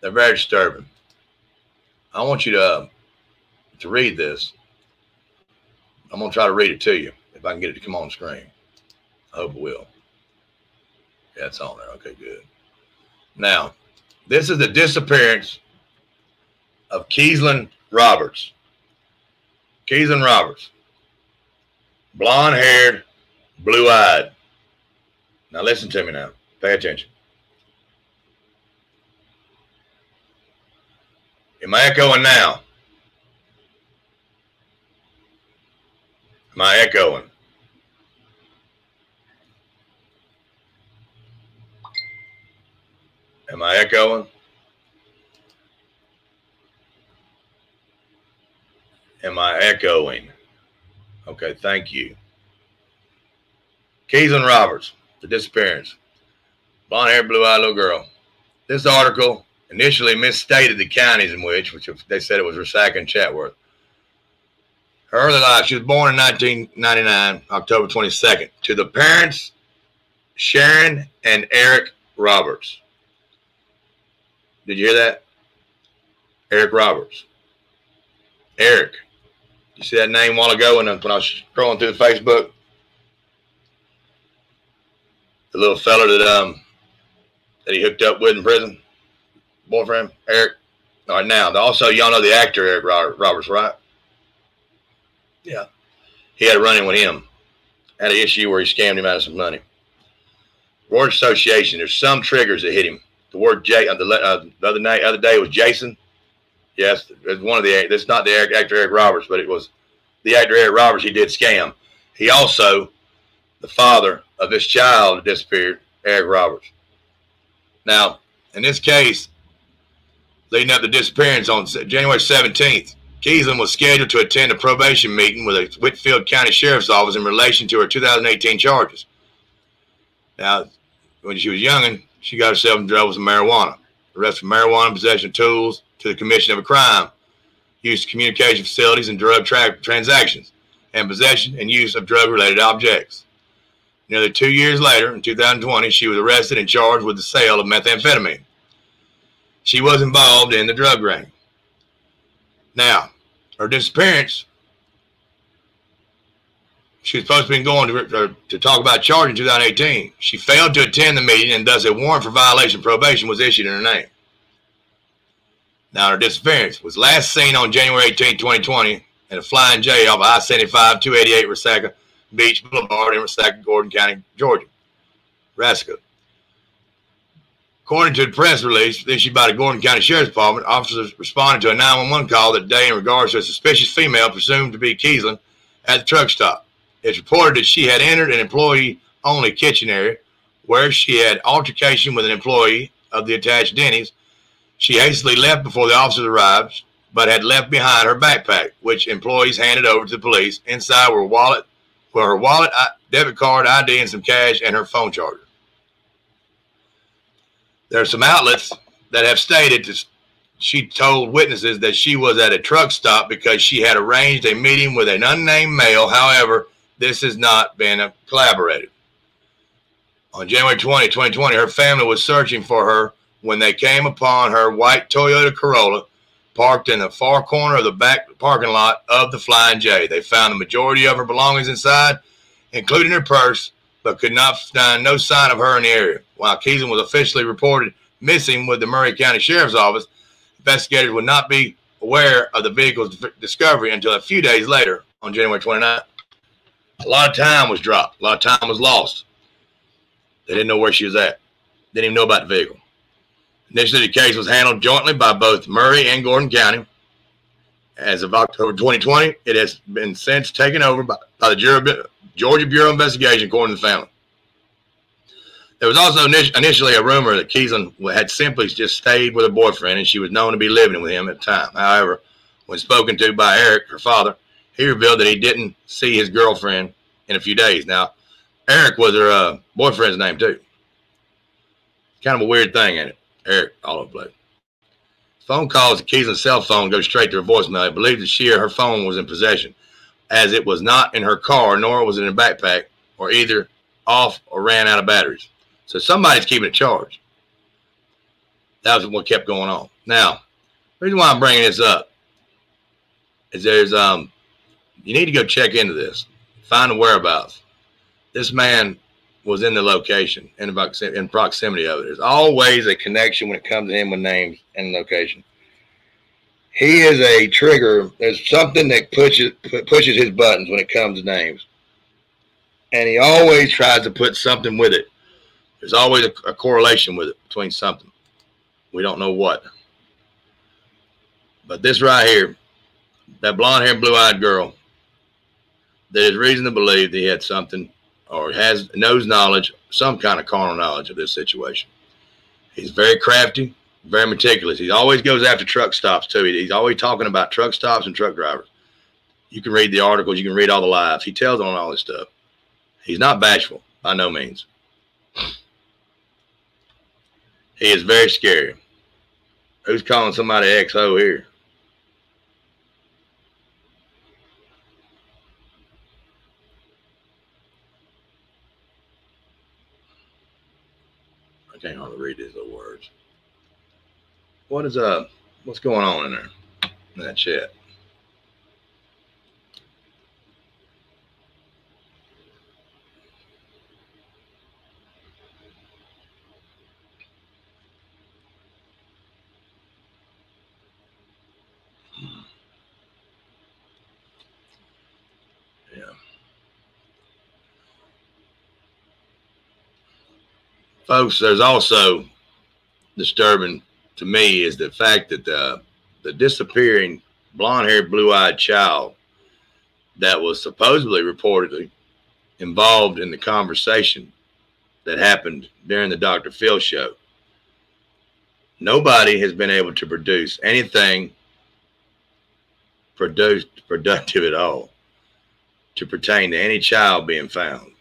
They're very disturbing. I want you to uh, to read this. I'm gonna try to read it to you if I can get it to come on screen. I hope it will. Yeah, it's on there. Okay, good. Now, this is the disappearance of Keesland Roberts. Keesland Roberts, blonde haired, blue eyed. Now, listen to me now. Pay attention. Am I echoing now? Am I echoing? Am I echoing? Am I echoing? Okay, thank you. Keelan Roberts, the disappearance. Blonde hair, blue eyed little girl. This article initially misstated the counties in which, which they said it was Resaca and Chatsworth. Her early life, she was born in 1999, October 22nd, to the parents Sharon and Eric Roberts. Did you hear that? Eric Roberts. Eric. You see that name a while ago when I, when I was scrolling through Facebook? The little fella that um that he hooked up with in prison, boyfriend Eric. All right, now also y'all know the actor Eric Roberts, right? Yeah, he had a run-in with him. Had an issue where he scammed him out of some money. Word association. There's some triggers that hit him. The word J. Uh, the, uh, the other night, other day was Jason. Yes, it's one of the. That's not the actor Eric Roberts, but it was the actor Eric Roberts. He did scam. He also, the father of this child that disappeared, Eric Roberts. Now, in this case, leading up to disappearance on January 17th, Keesland was scheduled to attend a probation meeting with the Whitfield County Sheriff's Office in relation to her 2018 charges. Now, when she was young, she got herself in trouble with marijuana. Arrest for marijuana, possession of tools to the commission of a crime, use of communication facilities and drug tra- transactions, and possession and use of drug-related objects. Nearly two years later, in 2020, she was arrested and charged with the sale of methamphetamine. She was involved in the drug ring. Now, her disappearance, she was supposed to be going to, to talk about charge in 2018. She failed to attend the meeting, and thus a warrant for violation of probation was issued in her name. Now, her disappearance was last seen on January 18, 2020, in a flying J off I 75 288 Resaca Beach Boulevard in Resaca, Gordon County, Georgia. Raska. According to the press release issued by the Gordon County Sheriff's Department, officers responded to a 911 call that day in regards to a suspicious female presumed to be Keesland at the truck stop. It's reported that she had entered an employee only kitchen area where she had altercation with an employee of the attached Denny's. She hastily left before the officers arrived, but had left behind her backpack, which employees handed over to the police. Inside were wallet, were her wallet, debit card, ID, and some cash, and her phone charger. There are some outlets that have stated that she told witnesses that she was at a truck stop because she had arranged a meeting with an unnamed male. However, this has not been collaborated. On January 20, 2020, her family was searching for her when they came upon her white Toyota Corolla parked in the far corner of the back parking lot of the Flying J. They found the majority of her belongings inside, including her purse, but could not find no sign of her in the area. While Keeson was officially reported missing with the Murray County Sheriff's Office, investigators would not be aware of the vehicle's discovery until a few days later on January 29th. A lot of time was dropped. A lot of time was lost. They didn't know where she was at. Didn't even know about the vehicle. Initially, the case was handled jointly by both Murray and Gordon County. As of October 2020, it has been since taken over by, by the Georgia Bureau of Investigation, according to the family. There was also initially a rumor that Keeson had simply just stayed with her boyfriend and she was known to be living with him at the time. However, when spoken to by Eric, her father, he revealed that he didn't see his girlfriend in a few days. Now, Eric was her uh, boyfriend's name too. Kind of a weird thing, ain't it? Eric, all over the place. Phone calls to Keyson's cell phone go straight to her voicemail. I believe that she or her phone was in possession, as it was not in her car, nor was it in a backpack, or either off or ran out of batteries. So somebody's keeping it charged. That was what kept going on. Now, the reason why I'm bringing this up is there's um, you need to go check into this, find the whereabouts. This man was in the location in in proximity of it. There's always a connection when it comes to him with names and location. He is a trigger. There's something that pushes pushes his buttons when it comes to names, and he always tries to put something with it. There's always a, a correlation with it between something. We don't know what, but this right here, that blonde-haired, blue-eyed girl. There's reason to believe that he had something or has knows knowledge, some kind of carnal knowledge of this situation. He's very crafty, very meticulous. He always goes after truck stops too. He's always talking about truck stops and truck drivers. You can read the articles, you can read all the lives. He tells on all this stuff. He's not bashful by no means. He is very scary. Who's calling somebody XO here? Can't hardly read these little words. What is uh what's going on in there? In that. Yeah. Folks, there's also disturbing to me is the fact that uh, the disappearing blonde haired, blue eyed child that was supposedly reportedly involved in the conversation that happened during the Dr. Phil show. Nobody has been able to produce anything produced productive at all to pertain to any child being found.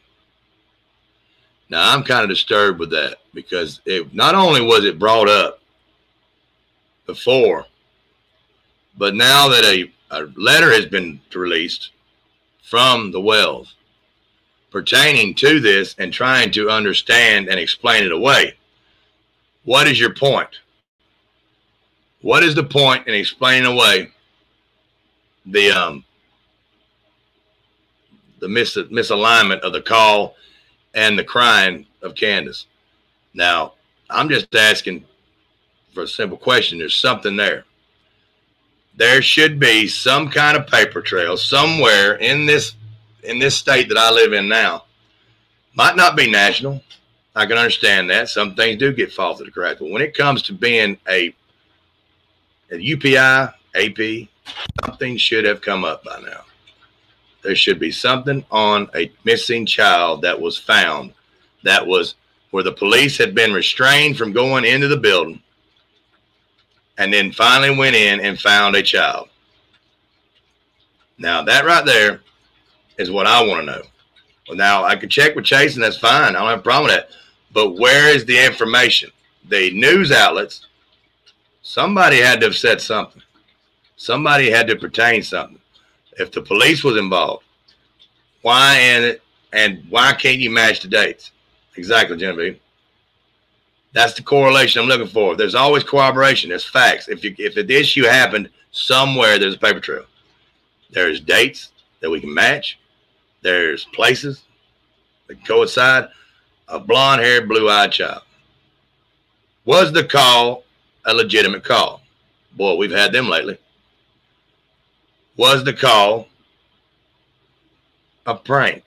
Now I'm kind of disturbed with that because it not only was it brought up before, but now that a, a letter has been released from the Wells pertaining to this and trying to understand and explain it away. What is your point? What is the point in explaining away the um the mis- misalignment of the call and the crying of Candus? Now, I'm just asking for a simple question. There's something there. There should be some kind of paper trail somewhere in this in this state that I live in now. Might not be national. I can understand that. Some things do get fall through the cracks. But when it comes to being a, a UPI, AP, something should have come up by now. There should be something on a missing child that was found that was where the police had been restrained from going into the building and then finally went in and found a child. Now, that right there is what I want to know. Now I could check with Chase, and that's fine. I don't have a problem with that. But where is the information? The news outlets. Somebody had to have said something. Somebody had to pertain something. If the police was involved, why and it and why can't you match the dates? Exactly, Genevieve. That's the correlation I'm looking for. There's always corroboration. There's facts. If you if the issue happened somewhere, there's a paper trail. There's dates that we can match. There's places that coincide. A blonde-haired, blue-eyed child. Was the call a legitimate call? Boy, we've had them lately. Was the call a prank?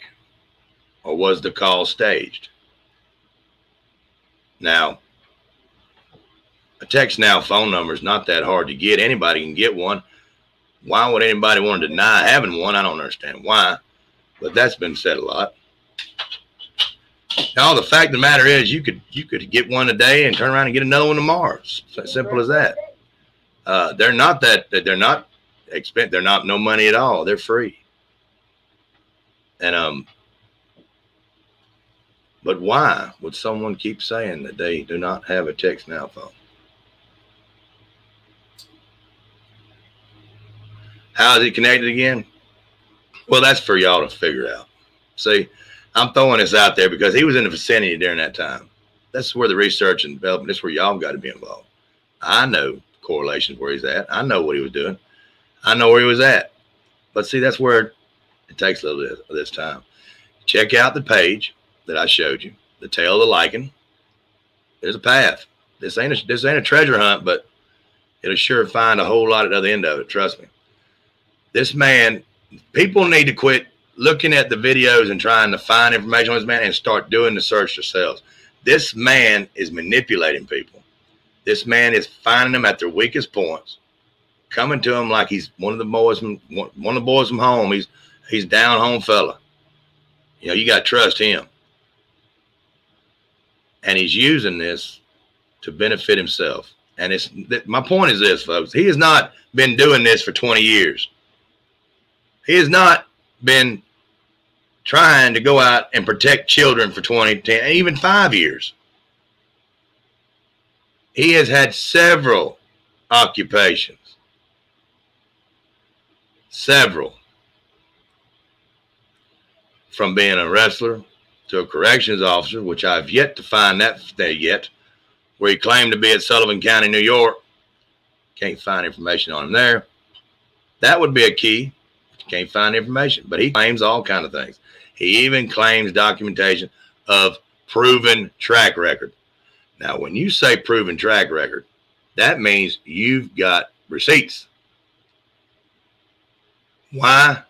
Or was the call staged? Now, a TextNow phone number is not that hard to get. Anybody can get one. Why would anybody want to deny having one? I don't understand why, but that's been said a lot. Now, the fact of the matter is, you could you could get one today and turn around and get another one tomorrow. It's simple as that. Uh, they're not that they're not expensive. They're not no money at all. They're free. And um, but why would someone keep saying that they do not have a TextNow phone? How is it connected again? Well, that's for y'all to figure out. See, I'm throwing this out there because he was in the vicinity during that time. That's where the research and development, that's where y'all got to be involved. I know correlations where he's at. I know what he was doing. I know where he was at. But see, that's where it takes a little bit of this time. Check out the page that I showed you, the tail of the Lycan. There's a path. This ain't a, this ain't a treasure hunt, but it'll sure find a whole lot at the other end of it. Trust me. This man, people need to quit looking at the videos and trying to find information on this man and start doing the search themselves. This man is manipulating people. This man is finding them at their weakest points, coming to him like he's one of the boys from one of the boys from home. He's he's down home fella. You know, you got to trust him. And he's using this to benefit himself. And it's my point is this, folks. He has not been doing this for 20 years. He has not been trying to go out and protect children for 20, 10, even five years. He has had several occupations. Several. From being a wrestler to a corrections officer, which I've yet to find that there yet, where he claimed to be at Sullivan County, New York. Can't find information on him there. That would be a key. Can't find information, but he claims all kind of things. He even claims documentation of proven track record. Now, when you say proven track record, that means you've got receipts. Why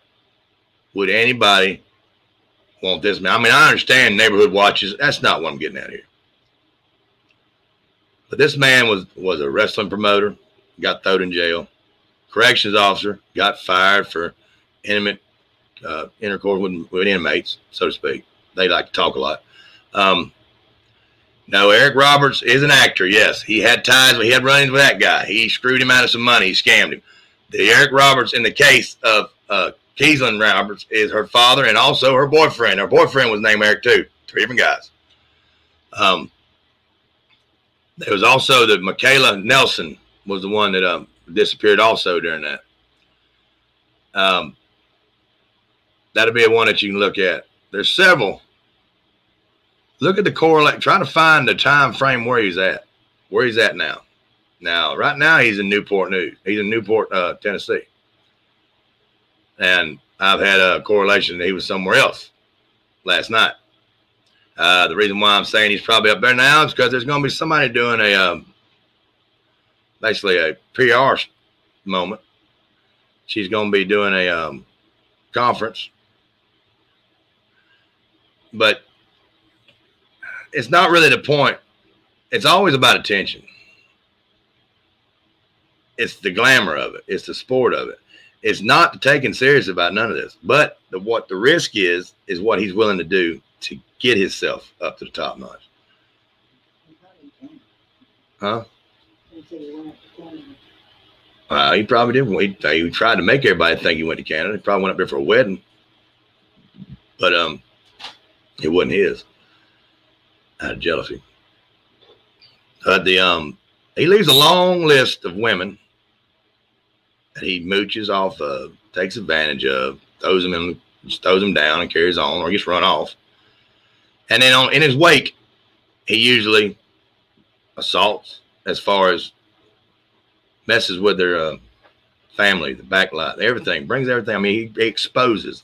would anybody want this man? I mean, I understand neighborhood watches. That's not what I'm getting at here. But this man was was a wrestling promoter, got thrown in jail. Corrections officer got fired for intimate uh, intercourse with, with inmates, so to speak. They like to talk a lot. Um, no, Eric Roberts is an actor. Yes, he had ties. He had run-ins with that guy. He screwed him out of some money. He scammed him. The Eric Roberts in the case of uh, Keeslin Roberts is her father and also her boyfriend. Her boyfriend was named Eric too. Three different guys. Um, there was also that Michaela Nelson was the one that um, disappeared also during that. Um, that'll be a one that you can look at. There's several. Look at the correlate. Try to find the time frame where he's at. Where he's at now. Now, right now, he's in Newport News. He's in Newport, uh, Tennessee. And I've had a correlation that he was somewhere else last night. Uh, the reason why I'm saying he's probably up there now is because there's going to be somebody doing a um, basically a PR moment. She's going to be doing a um, conference, but it's not really the point. It's always about attention. It's the glamour of it. It's the sport of it. It's not taken serious about none of this. But the, what the risk is is what he's willing to do to get himself up to the top notch. Huh? Uh, he probably did. He, he tried to make everybody think he went to Canada. He probably went up there for a wedding. But um, It wasn't his. Out of jealousy. But the um he leaves a long list of women that he mooches off of, takes advantage of, throws them in, throws them down and carries on or gets run off. And then on in his wake, he usually assaults as far as messes with their uh, family, the backlight, everything, brings everything. I mean, he, he exposes.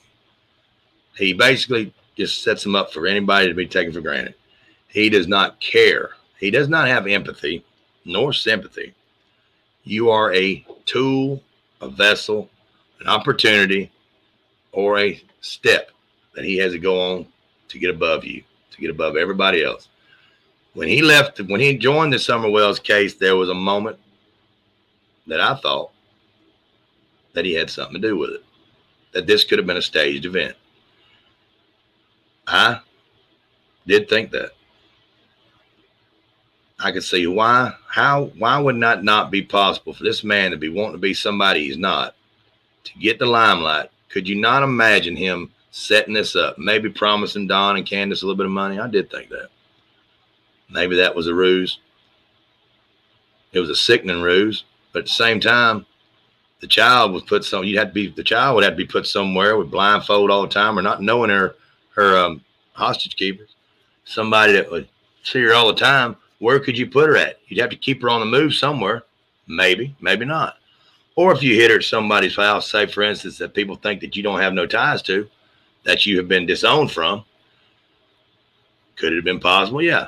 He basically just sets them up for anybody to be taken for granted. He does not care. He does not have empathy nor sympathy. You are a tool, a vessel, an opportunity, or a step that he has to go on to get above you, to get above everybody else. When he left, when he joined the Summer Wells case, there was a moment that I thought that he had something to do with it, that this could have been a staged event. I did think that. I could see why, how, why would not not be possible for this man to be wanting to be somebody he's not, to get the limelight? Could you not imagine him setting this up, maybe promising Don and Candus a little bit of money? I did think that. Maybe that was a ruse. It was a sickening ruse, but at the same time, the child was put some. You had to be the child would have to be put somewhere with blindfold all the time, or not knowing her her um, hostage keepers. Somebody that would see her all the time. Where could you put her at? You'd have to keep her on the move somewhere. Maybe, maybe not. Or if you hit her at somebody's house, say for instance that people think that you don't have no ties to, that you have been disowned from. Could it have been possible? Yeah.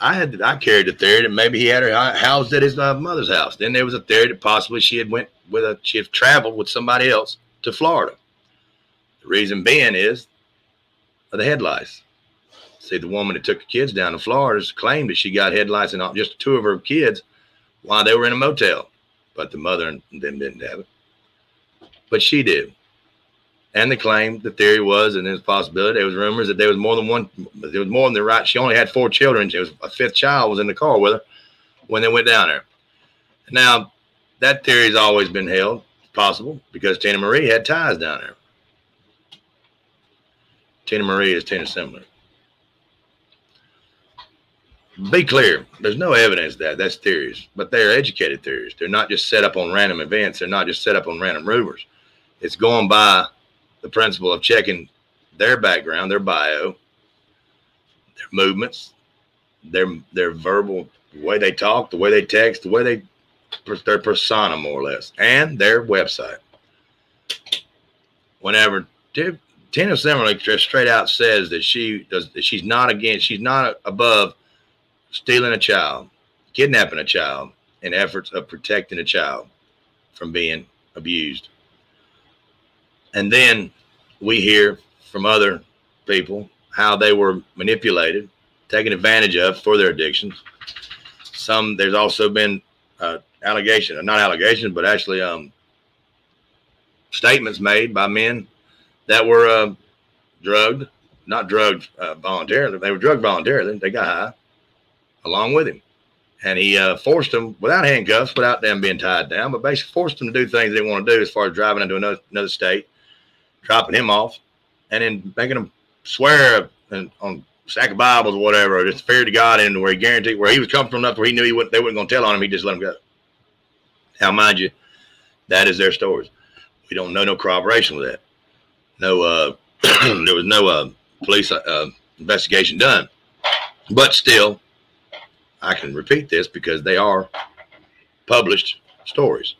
I had I carried the theory that maybe he had her housed at his uh, mother's house. Then there was a theory that possibly she had went with a she had traveled with somebody else to Florida. The reason being is the head lice. See, the woman that took the kids down to Florida claimed that she got headlights and just two of her kids while they were in a motel, but the mother and them didn't have it. But she did. And the claim, the theory was, and there's a possibility, there was rumors that there was more than one, there was more than the right. She only had four children. It was a fifth child was in the car with her when they went down there. Now, that theory has always been held possible because Tina Marie had ties down there. Tina Marie is Tina Similar. Be clear, there's no evidence that that's theories, but they're educated theories. They're not just set up on random events. They're not just set up on random rumors. It's going by the principle of checking their background, their bio, their movements, their their verbal way they talk, the way they text, the way they their persona more or less, and their website. Whenever Tina Similar just straight out says that she does that she's not against, she's not above stealing a child, kidnapping a child in efforts of protecting a child from being abused. And then we hear from other people how they were manipulated, taken advantage of for their addictions. Some there's also been uh, allegation, not allegations, but actually um, statements made by men that were uh, drugged, not drugged uh, voluntarily. They were drugged voluntarily. They got high along with him. And he uh, forced them without handcuffs, without them being tied down, but basically forced them to do things they didn't want to do as far as driving into another, another state, dropping him off, and then making him swear on a sack of Bibles or whatever, or just fear to God and where he guaranteed where he was comfortable enough where he knew he wouldn't, they weren't going to tell on him. He just let him go. Now, mind you, that is their stories. We don't know no corroboration with that. No, uh, there was no uh, police uh, investigation done, but still, I can repeat this because they are published stories.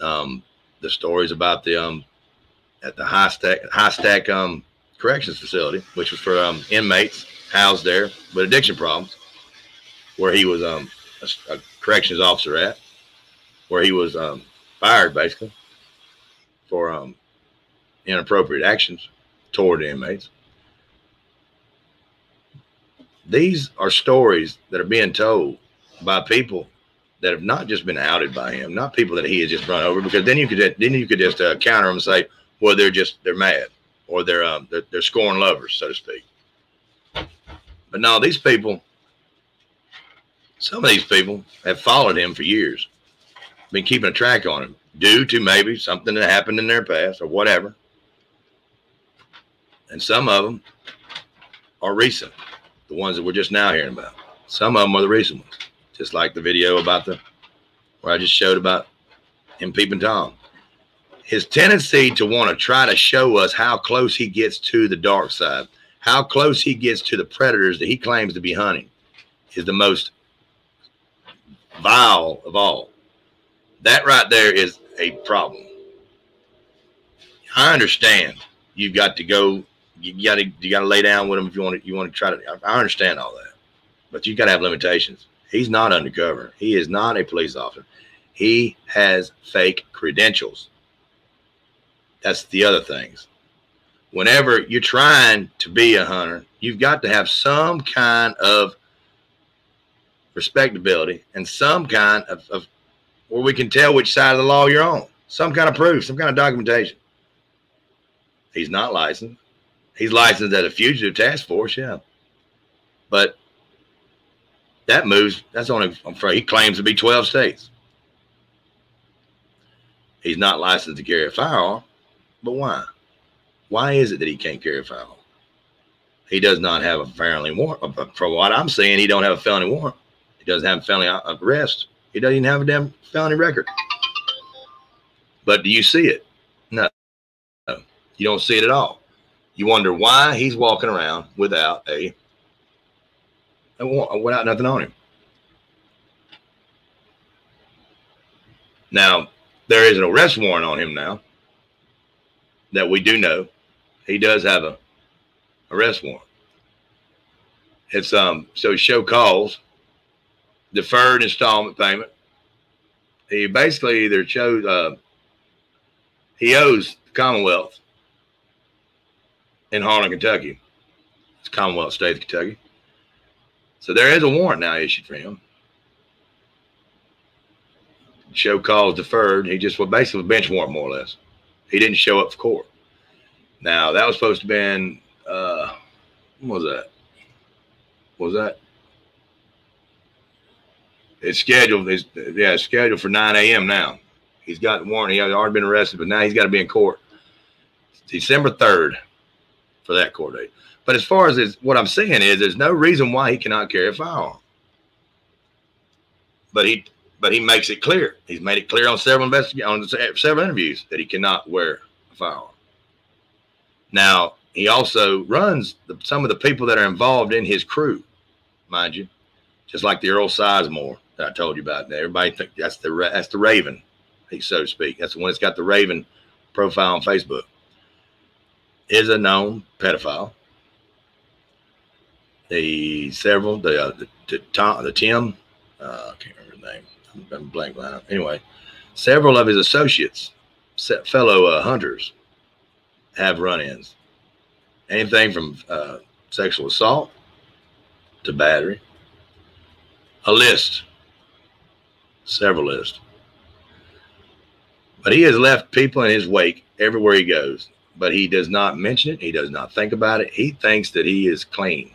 Um, the stories about the um, at the high stack high stack um, corrections facility, which was for um, inmates housed there with addiction problems, where he was um, a, a corrections officer at, where he was um, fired basically for um, inappropriate actions toward the inmates these are stories that are being told by people that have not just been outed by him, not people that he has just run over, because then you could then you could just uh, counter them and say, well, they're just they're mad or they're um, they're, they're scorn lovers, so to speak. But no, these people, some of these people have followed him for years, been keeping a track on him due to maybe something that happened in their past or whatever. And some of them are recent, the ones that we're just now hearing about. Some of them are the recent ones, just like the video about the where I just showed about him peeping Tom. His tendency to want to try to show us how close he gets to the dark side, how close he gets to the predators that he claims to be hunting, is the most vile of all. That right there is a problem. I understand you've got to go, you got to you got to lay down with him if you want to you want to try to. I understand all that, but you got to have limitations. He's not undercover. He is not a police officer. He has fake credentials. That's the other things. Whenever you're trying to be a hunter, you've got to have some kind of respectability and some kind of, of where we can tell which side of the law you're on. Some kind of proof, some kind of documentation. He's not licensed. He's licensed at a fugitive task force, yeah. But that moves, that's only, I'm afraid, he claims to be 12 states. He's not licensed to carry a firearm. But why? Why is it that he can't carry a firearm? He does not have a felony warrant. Uh, from what I'm saying, he don't have a felony warrant. He doesn't have a felony uh, arrest. He doesn't even have a damn felony record. But do you see it? No. no. You don't see it at all. You wonder why he's walking around without a, without nothing on him. Now, there is an arrest warrant on him now that we do know. He does have a arrest warrant. It's um so show calls, deferred installment payment. He basically either chose uh he owes the Commonwealth in Harlan, Kentucky. It's Commonwealth State of Kentucky. So there is a warrant now issued for him. Show calls deferred. He just was basically bench warrant more or less. He didn't show up for court. Now that was supposed to be in uh what was that? What was that? It's scheduled. It's, yeah, it's scheduled for 9 a.m. now. He's got warrant. He already been arrested, but now he's got to be in court. December 3rd for that court. But as far as what I'm saying is, there's no reason why he cannot carry a firearm. But he, but he makes it clear. He's made it clear on several investig- on several interviews that he cannot wear a firearm. Now he also runs the, some of the people that are involved in his crew, mind you, just like the Earl Sizemore that I told you about. Everybody think that's the that's the Raven, he so to speak. That's the one that's got the Raven profile on Facebook. Is a known pedophile. The several the uh, the, the Tom the Tim, uh, I can't remember the name. I'm, blank line. Anyway, several of his associates, fellow uh, hunters, have run-ins. Anything from uh, sexual assault to battery. A list, several lists. But he has left people in his wake everywhere he goes. But he does not mention it. He does not think about it. He thinks that he is clean.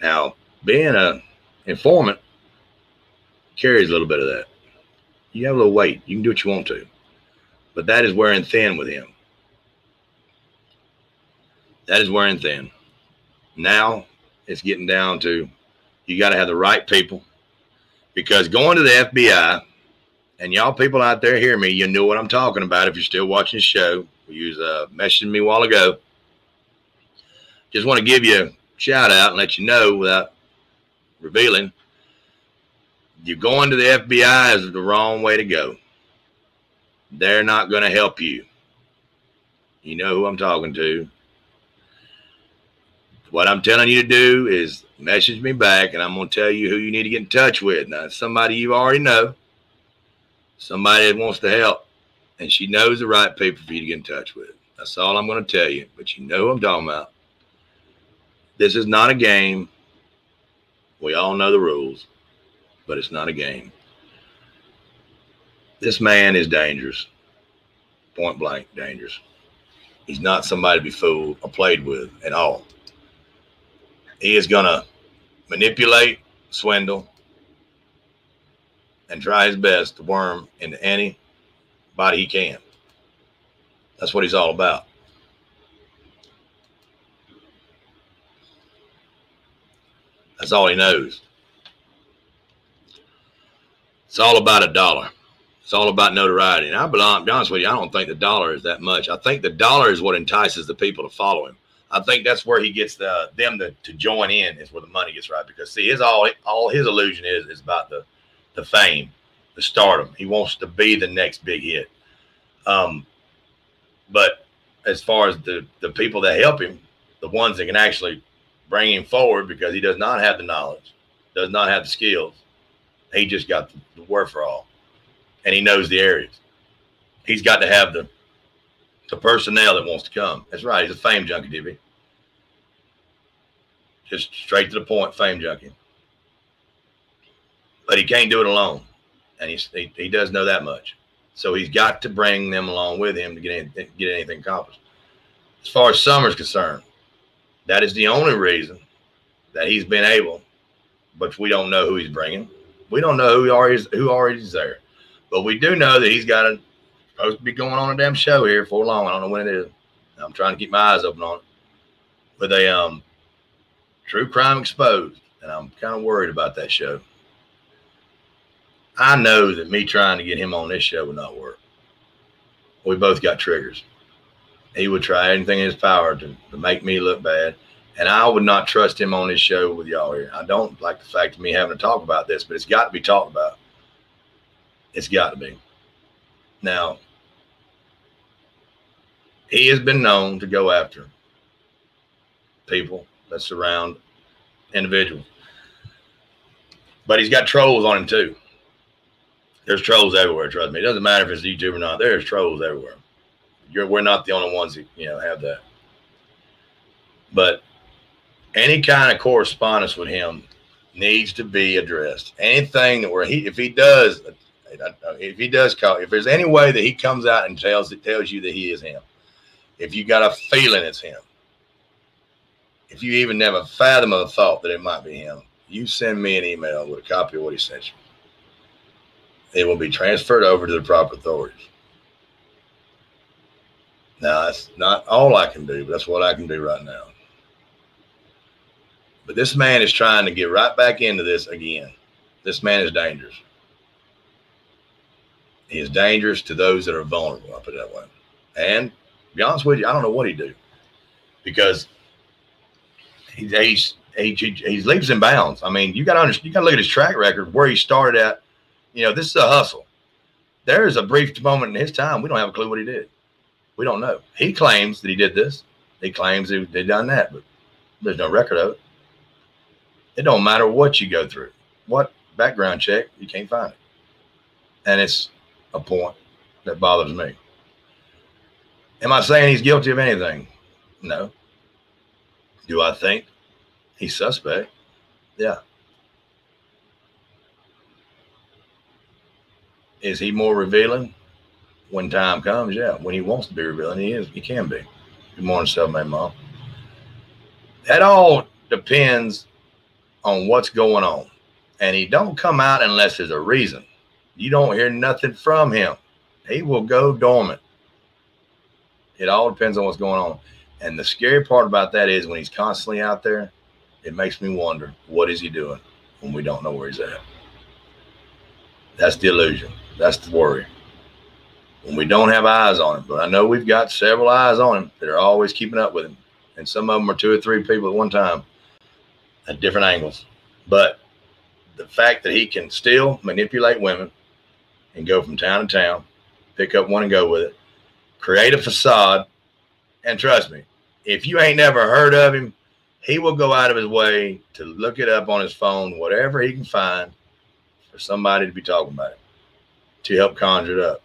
Now, being a informant carries a little bit of that. You have a little weight. You can do what you want to. But that is wearing thin with him. That is wearing thin. Now it's getting down to you got to have the right people because going to the FBI and y'all people out there hear me, you know what I'm talking about. If you're still watching the show, you was uh, messaging me a while ago. Just want to give you a shout out and let you know without revealing. You're going to the FBI is the wrong way to go. They're not going to help you. You know who I'm talking to. What I'm telling you to do is message me back and I'm going to tell you who you need to get in touch with. Now, somebody you already know, somebody that wants to help, and she knows the right people for you to get in touch with. That's all I'm going to tell you, but you know who I'm talking about. This is not a game. We all know the rules, but it's not a game. This man is dangerous, point blank dangerous. He's not somebody to be fooled or played with at all. He is going to manipulate, swindle, and try his best to worm into any body he can. That's what he's all about. That's all he knows. It's all about a dollar. It's all about notoriety. And I belong, be honest with you, I don't think the dollar is that much. I think the dollar is what entices the people to follow him. I think that's where he gets the them to, to join in is where the money gets right. Because see, his all all his illusion is is about the the fame, the stardom. He wants to be the next big hit. Um, but as far as the the people that help him, the ones that can actually bring him forward, because he does not have the knowledge, does not have the skills. He just got the, the all, and he knows the areas. He's got to have the the personnel that wants to come. That's right. He's a fame junkie, DB. Just straight to the point, fame junkie. But he can't do it alone, and he's, he he does know that much. So he's got to bring them along with him to get anything, get anything accomplished. As far as Summer's concerned, that is the only reason that he's been able, but we don't know who he's bringing. We don't know who already is, who already is there. But we do know that he's got a supposed to be going on a damn show here for long. I don't know when it is. I'm trying to keep my eyes open on it. With a um true crime exposed. And I'm kind of worried about that show. I know that me trying to get him on this show would not work. We both got triggers. He would try anything in his power to, to make me look bad. And I would not trust him on this show with y'all here. I don't like the fact of me having to talk about this, but it's got to be talked about. It's got to be. Now, he has been known to go after people that surround individuals. But he's got trolls on him too. There's trolls everywhere, trust me. It doesn't matter if it's YouTube or not. There's trolls everywhere. You're we're not the only ones that you know have that. But any kind of correspondence with him needs to be addressed. Anything that where he if he does if he does call, if there's any way that he comes out and tells it tells you that he is him, if you got a feeling it's him, if you even never fathom of a thought that it might be him, you send me an email with a copy of what he sent you. It will be transferred over to the proper authorities. Now, that's not all I can do, but that's what I can do right now. But this man is trying to get right back into this again. This man is dangerous. He is dangerous to those that are vulnerable. I'll put it that way. And be honest with you, I don't know what he do because he's he's he, he leaps in bounds. I mean, you got to. You got to look at his track record, where he started at. You know, this is a hustle. There is a brief moment in his time. We don't have a clue what he did. We don't know. He claims that he did this. He claims he, done that, but there's no record of it. It don't matter what you go through, what background check, you can't find it. And it's a point that bothers me. Am I saying he's guilty of anything? No. Do I think he's suspect? Yeah. Is he more revealing when time comes? Yeah. When he wants to be revealing, he is. He can be. Good morning, self-made mom. That all depends on what's going on, and he don't come out unless there's a reason. You don't hear nothing from him. He will go dormant. It all depends on what's going on. And the scary part about that is when he's constantly out there, it makes me wonder what is he doing when we don't know where he's at. That's the illusion. That's the worry. When we don't have eyes on him, but I know we've got several eyes on him that are always keeping up with him, and some of them are two or three people at one time at different angles. But the fact that he can still manipulate women and go from town to town, pick up one and go with it, create a facade. And trust me, if you ain't never heard of him, he will go out of his way to look it up on his phone, whatever he can find for somebody to be talking about it, to help conjure it up.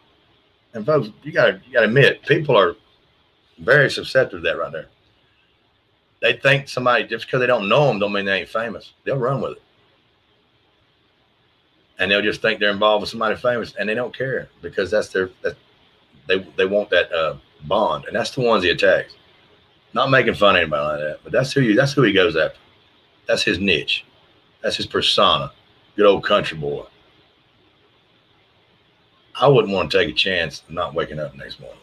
And folks, you gotta you gotta admit, people are very susceptible to that right there. They think somebody just because they don't know them don't mean they ain't famous. They'll run with it and they'll just think they're involved with somebody famous and they don't care because that's their that they they want that uh, bond and that's the ones he attacks not making fun of anybody like that but that's who you that's who he goes after that's his niche that's his persona good old country boy i wouldn't want to take a chance not waking up next morning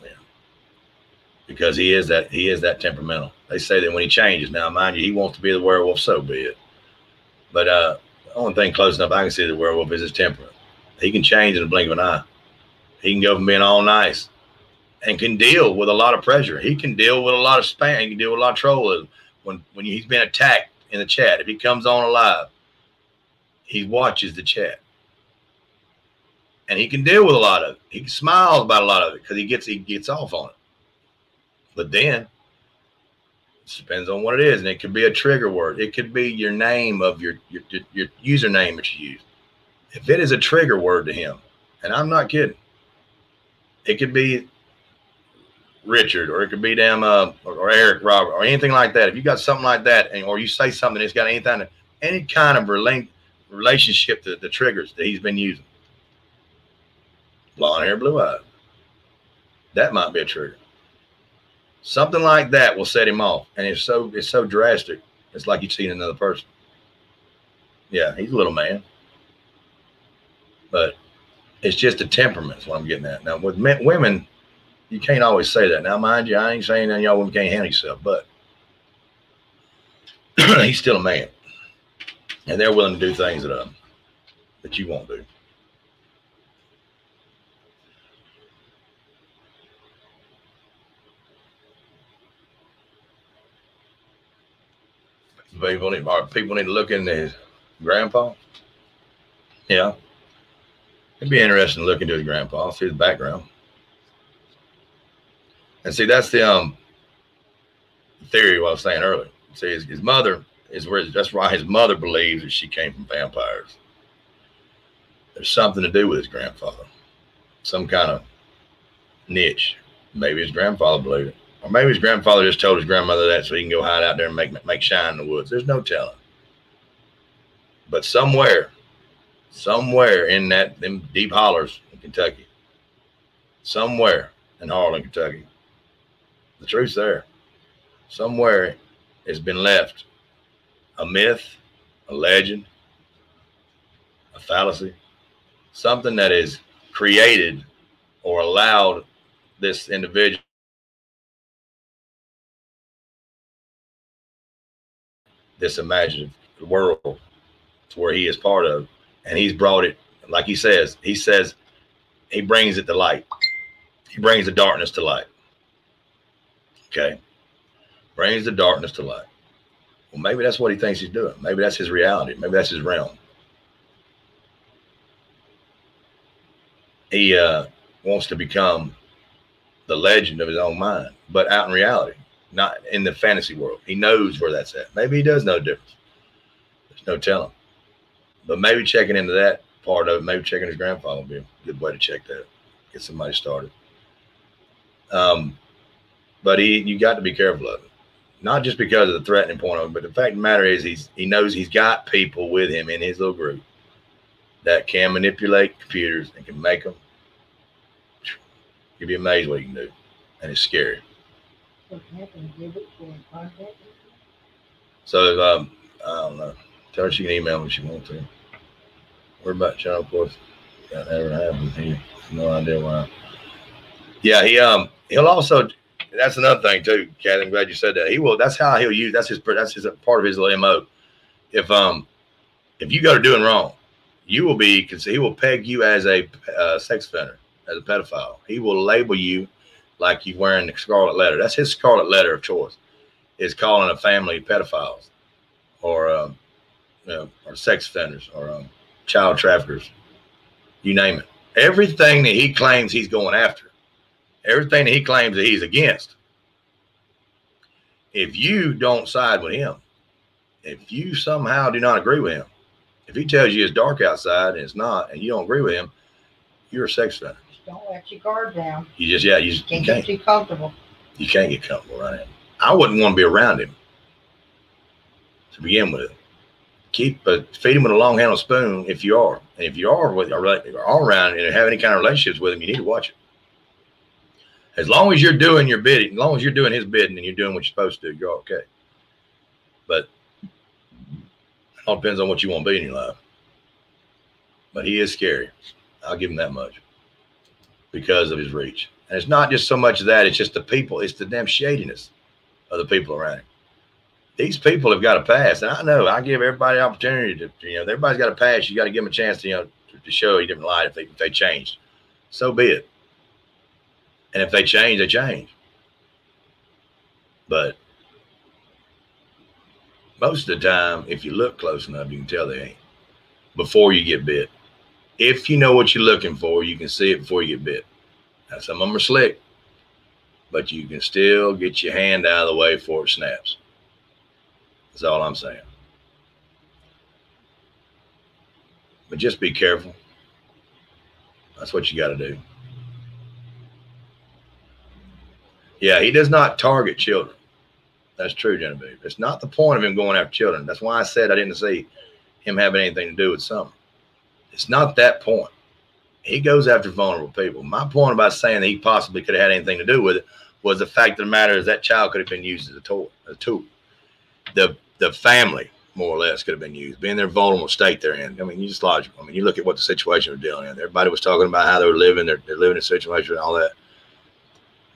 because he is that he is that temperamental they say that when he changes now mind you he wants to be the werewolf so be it But uh, the only thing close enough I can see the werewolf is his temperament. He can change in the blink of an eye. He can go from being all nice and can deal with a lot of pressure. He can deal with a lot of spam. He can deal with a lot of troll when when he's been attacked in the chat. If he comes on alive, he watches the chat, and he can deal with a lot of it. He smiles about a lot of it because he gets he gets off on it. But then it depends on what it is, and it could be a trigger word. It could be your name of your your, your, username that you use. If it is a trigger word to him, and I'm not kidding, it could be Richard, or it could be damn uh, or, or Eric Robert, or anything like that. If you got something like that, and or you say something that's got anything, any kind of relate, relationship to the triggers that he's been using, blonde hair, blue eyes, that might be a trigger. Something like that will set him off, and it's so it's so drastic. It's like you've seen another person. Yeah, he's a little man, but it's just a temperament. Is what I'm getting at. Now with men, women you can't always say that. Now, mind you, I ain't saying that y'all women can't handle yourself, but he's still a man, and they're willing to do things that um that you won't do. People need, or people need to look into his grandpa. Yeah, it'd be interesting to look into his grandpa, see his background. And see, that's the um theory I was saying earlier. See, his, his mother is where that's why his mother believes that she came from vampires. There's something to do with his grandfather, some kind of niche. Maybe his grandfather believed it, or maybe his grandfather just told his grandmother that so he can go hide out there and make make shine in the woods. There's no telling. But somewhere, somewhere in that them deep hollers in Kentucky, somewhere in Harlan, Kentucky, the truth's there. Somewhere it's been left a myth, a legend, a fallacy, something that is created or allowed this individual this imaginative world to where he is part of and he's brought it like he says he says he brings it to light he brings the darkness to light Okay. Brings the darkness to light. Well, maybe that's what he thinks he's doing. Maybe that's his reality. Maybe that's his realm. He uh, wants to become the legend of his own mind, but out in reality, not in the fantasy world. He knows where that's at. Maybe he does know the difference. There's no telling. But maybe checking into that part of it, maybe checking his grandfather would be a good way to check that. Get somebody started. Um, but he you got to be careful of it. Not just because of the threatening point of it, but the fact of the matter is he's he knows he's got people with him in his little group that can manipulate computers and can make them. You'd be amazed what he can do. And it's scary. So um, I don't know. Tell her she can email me if she wants to. We're about of course? That never happened. He no idea why. Yeah, he um he'll also that's another thing too, Kathy. I'm glad you said that. He will. That's how he'll use. That's his. That's his part of his little mo. If um, if you go to doing wrong, you will be he will peg you as a uh, sex offender, as a pedophile. He will label you like you wearing the scarlet letter. That's his scarlet letter of choice. Is calling a family pedophiles, or um, you know, or sex offenders, or um, child traffickers. You name it. Everything that he claims he's going after everything that he claims that he's against. If you don't side with him, if you somehow do not agree with him, if he tells you it's dark outside and it's not, and you don't agree with him, you're a sex offender. Don't let your guard down. You just, yeah, you, just, Can't you get can't, too comfortable. you can't get comfortable around him. I wouldn't want to be around him to begin with. Keep, but feed him with a long handled spoon if you are, and if you are with, are around and have any kind of relationships with him, you need to watch it. As long as you're doing your bidding, as long as you're doing his bidding and you're doing what you're supposed to you're okay. But it all depends on what you want to be in your life. But he is scary. I'll give him that much because of his reach. And it's not just so much that, it's just the people, it's the damn shadiness of the people around him. these people have got to pass. And I know I give everybody an opportunity to, you know, everybody's got to pass. You got to give them a chance to, you know, to, show a different light if they, if they changed. So be it. And if they change, they change. But most of the time, if you look close enough, you can tell they ain't before you get bit. If you know what you're looking for, you can see it before you get bit. Now, some of them are slick, but you can still get your hand out of the way before it snaps. That's all I'm saying. But just be careful. That's what you got to do. Yeah, he does not target children. That's true, Genevieve. It's not the point of him going after children. That's why I said I didn't see him having anything to do with something. It's not that point. He goes after vulnerable people. My point about saying that he possibly could have had anything to do with it was the fact of the matter is that child could have been used as a tool, a tool. The the family, more or less, could have been used, being their vulnerable state they're in. I mean, you just logical. I mean, you look at what the situation was dealing in. Everybody was talking about how they were living, they're, living in situation and all that.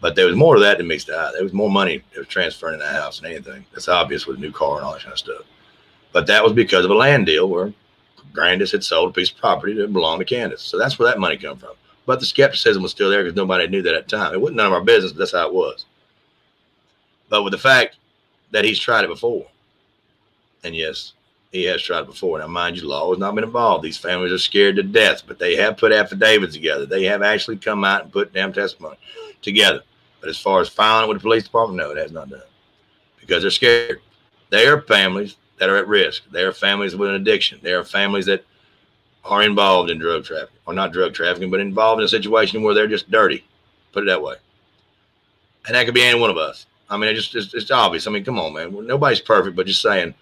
But there was more to that than meets the eye. There was more money that was transferring in that house than anything. That's obvious with a new car and all that kind of stuff. But that was because of a land deal where Grandis had sold a piece of property that belonged to Candus. So that's where that money come from. But the skepticism was still there because nobody knew that at the time. It wasn't none of our business, but that's how it was. But with the fact that he's tried it before, and yes, he has tried it before. Now, mind you, law has not been involved. These families are scared to death, but they have put affidavits together. They have actually come out and put damn testimony together. But as far as filing it with the police department, no, it has not done because they're scared. They are families that are at risk. There are families with an addiction. There are families that are involved in drug trafficking, or not drug trafficking, but involved in a situation where they're just dirty. Put it that way. And that could be any one of us. I mean, it just it's, it's obvious. I mean, come on, man. Nobody's perfect, but just saying.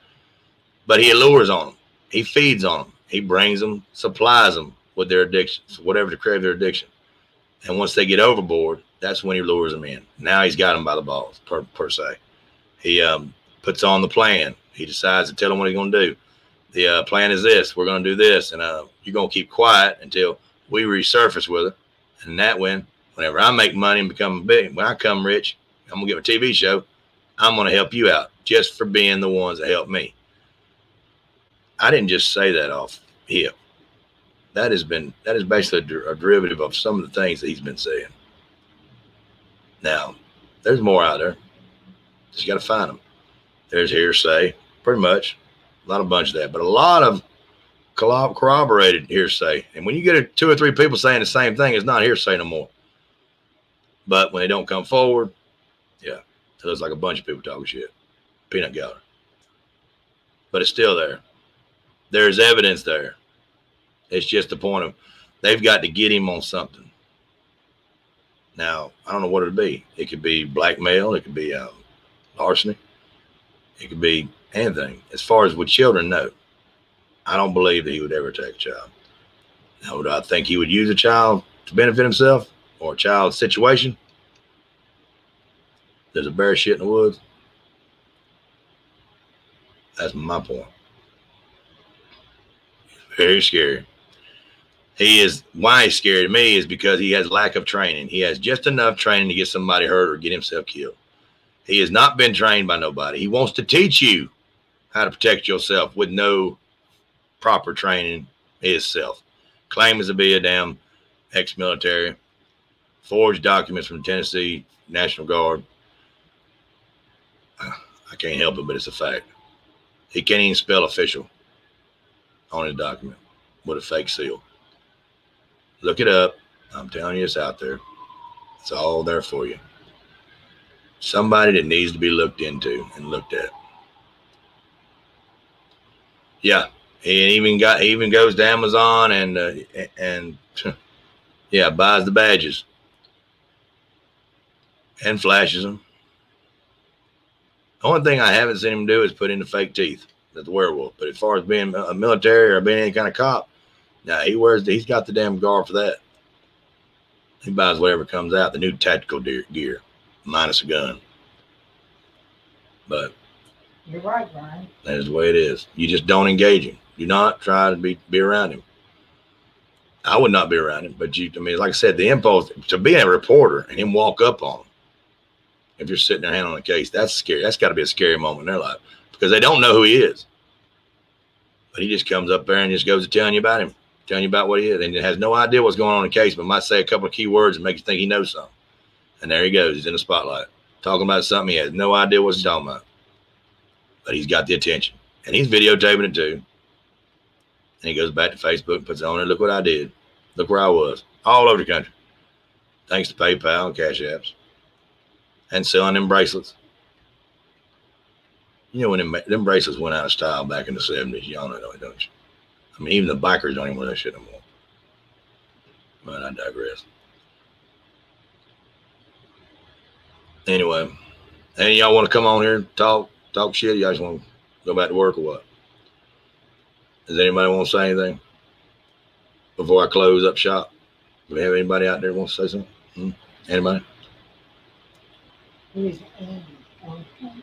But he allures on them. He feeds on them. He brings them, supplies them with their addictions, whatever to crave their addiction. And once they get overboard, that's when he lures them in. Now he's got them by the balls, per, per se. He um, puts on the plan. He decides to tell him what he's going to do. The uh, plan is this: we're going to do this, and uh, you're going to keep quiet until we resurface with it. And that when, whenever I make money and become big, when I come rich, I'm gonna give a TV show. I'm gonna help you out just for being the ones that helped me. I didn't just say that off here. That has been that is basically a, a derivative of some of the things that he's been saying. Now, there's more out there. Just got to find them. There's hearsay, pretty much, a lot of bunch of that, but a lot of corroborated hearsay. And when you get a, two or three people saying the same thing, it's not hearsay no more. But when they don't come forward, yeah, it looks like a bunch of people talking shit, peanut gallery. But it's still there. There's evidence there. It's just the point of they've got to get him on something. Now, I don't know what it'd be. It could be blackmail. It could be um, larceny. It could be anything. As far as with children, no. I don't believe that he would ever take a child. Now, do I think he would use a child to benefit himself or a child's situation? There's a bear shit in the woods. That's my point. Very scary. He is why he's scary to me is because he has lack of training. He has just enough training to get somebody hurt or get himself killed. He has not been trained by nobody. He wants to teach you how to protect yourself with no proper training himself. Claims to be a damn ex-military, forged documents from Tennessee National Guard. Uh, I can't help it, but it's a fact. He can't even spell official on his document with a fake seal. Look it up. I'm telling you, it's out there. It's all there for you. Somebody that needs to be looked into and looked at. Yeah, he even got he even goes to Amazon and uh, and yeah buys the badges and flashes them. The only thing I haven't seen him do is put in the fake teeth. That's the werewolf. But as far as being a military or being any kind of cop, now he wears. He's got the damn guard for that. He buys whatever comes out, the new tactical gear minus a gun. But You're right, Brian. that is the way it is. You just don't engage him. Do not try to be be around him. I would not be around him, but you. I mean, like I said, the impulse to be a reporter and him walk up on him. If you're sitting there hand on a case, that's scary. That's got to be a scary moment in their life. because they don't know who he is. But he just comes up there and just goes to telling you about him, telling you about what he is, and has no idea what's going on in the case, but might say a couple of key words and make you think he knows something. And there he goes. He's in the spotlight, talking about something he has no idea what he's talking about. But he's got the attention. And he's videotaping it too. And he goes back to Facebook and puts it on there. Look what I did. Look where I was. All over the country. Thanks to PayPal and Cash Apps. And selling them bracelets. You know when them, them bracelets went out of style back in the 70s. Y'all know that, don't you? I mean, even the bikers don't even wear that shit anymore. But I digress. Anyway, any y'all want to come on here and talk talk shit? Y'all just want to go back to work or what? Does anybody want to say anything before I close up shop? Do we have anybody out there want to say something? Hmm? Anybody? Who's Andy Armstrong?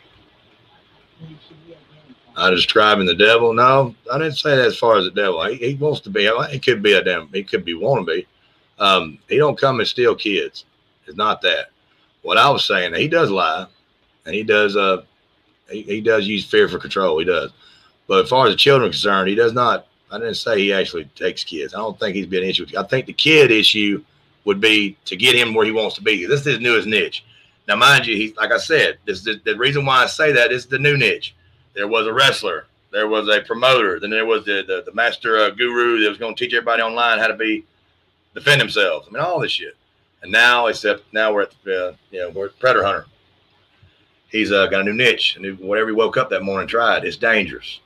He should be a man. I describing the devil? No, I didn't say that as far as the devil. He, he wants to be. He could be a damn. He could be want to be. Um, he don't come and steal kids. It's not that. What I was saying, he does lie, and he does. Uh, he, he does use fear for control. He does. But as far as the children are concerned, he does not. I didn't say he actually takes kids. I don't think he's been an. I think the kid issue would be to get him where he wants to be. This is his newest niche. Now, mind you, he like I said, this the, the reason why I say that is the new niche. There was a wrestler, there was a promoter, then there was the the, the master uh, guru that was going to teach everybody online how to be defend themselves. I mean, all this shit. And now, except now we're at the uh, you know we're at predator hunter. He's uh, got a new niche, and whatever he woke up that morning tried, it's dangerous.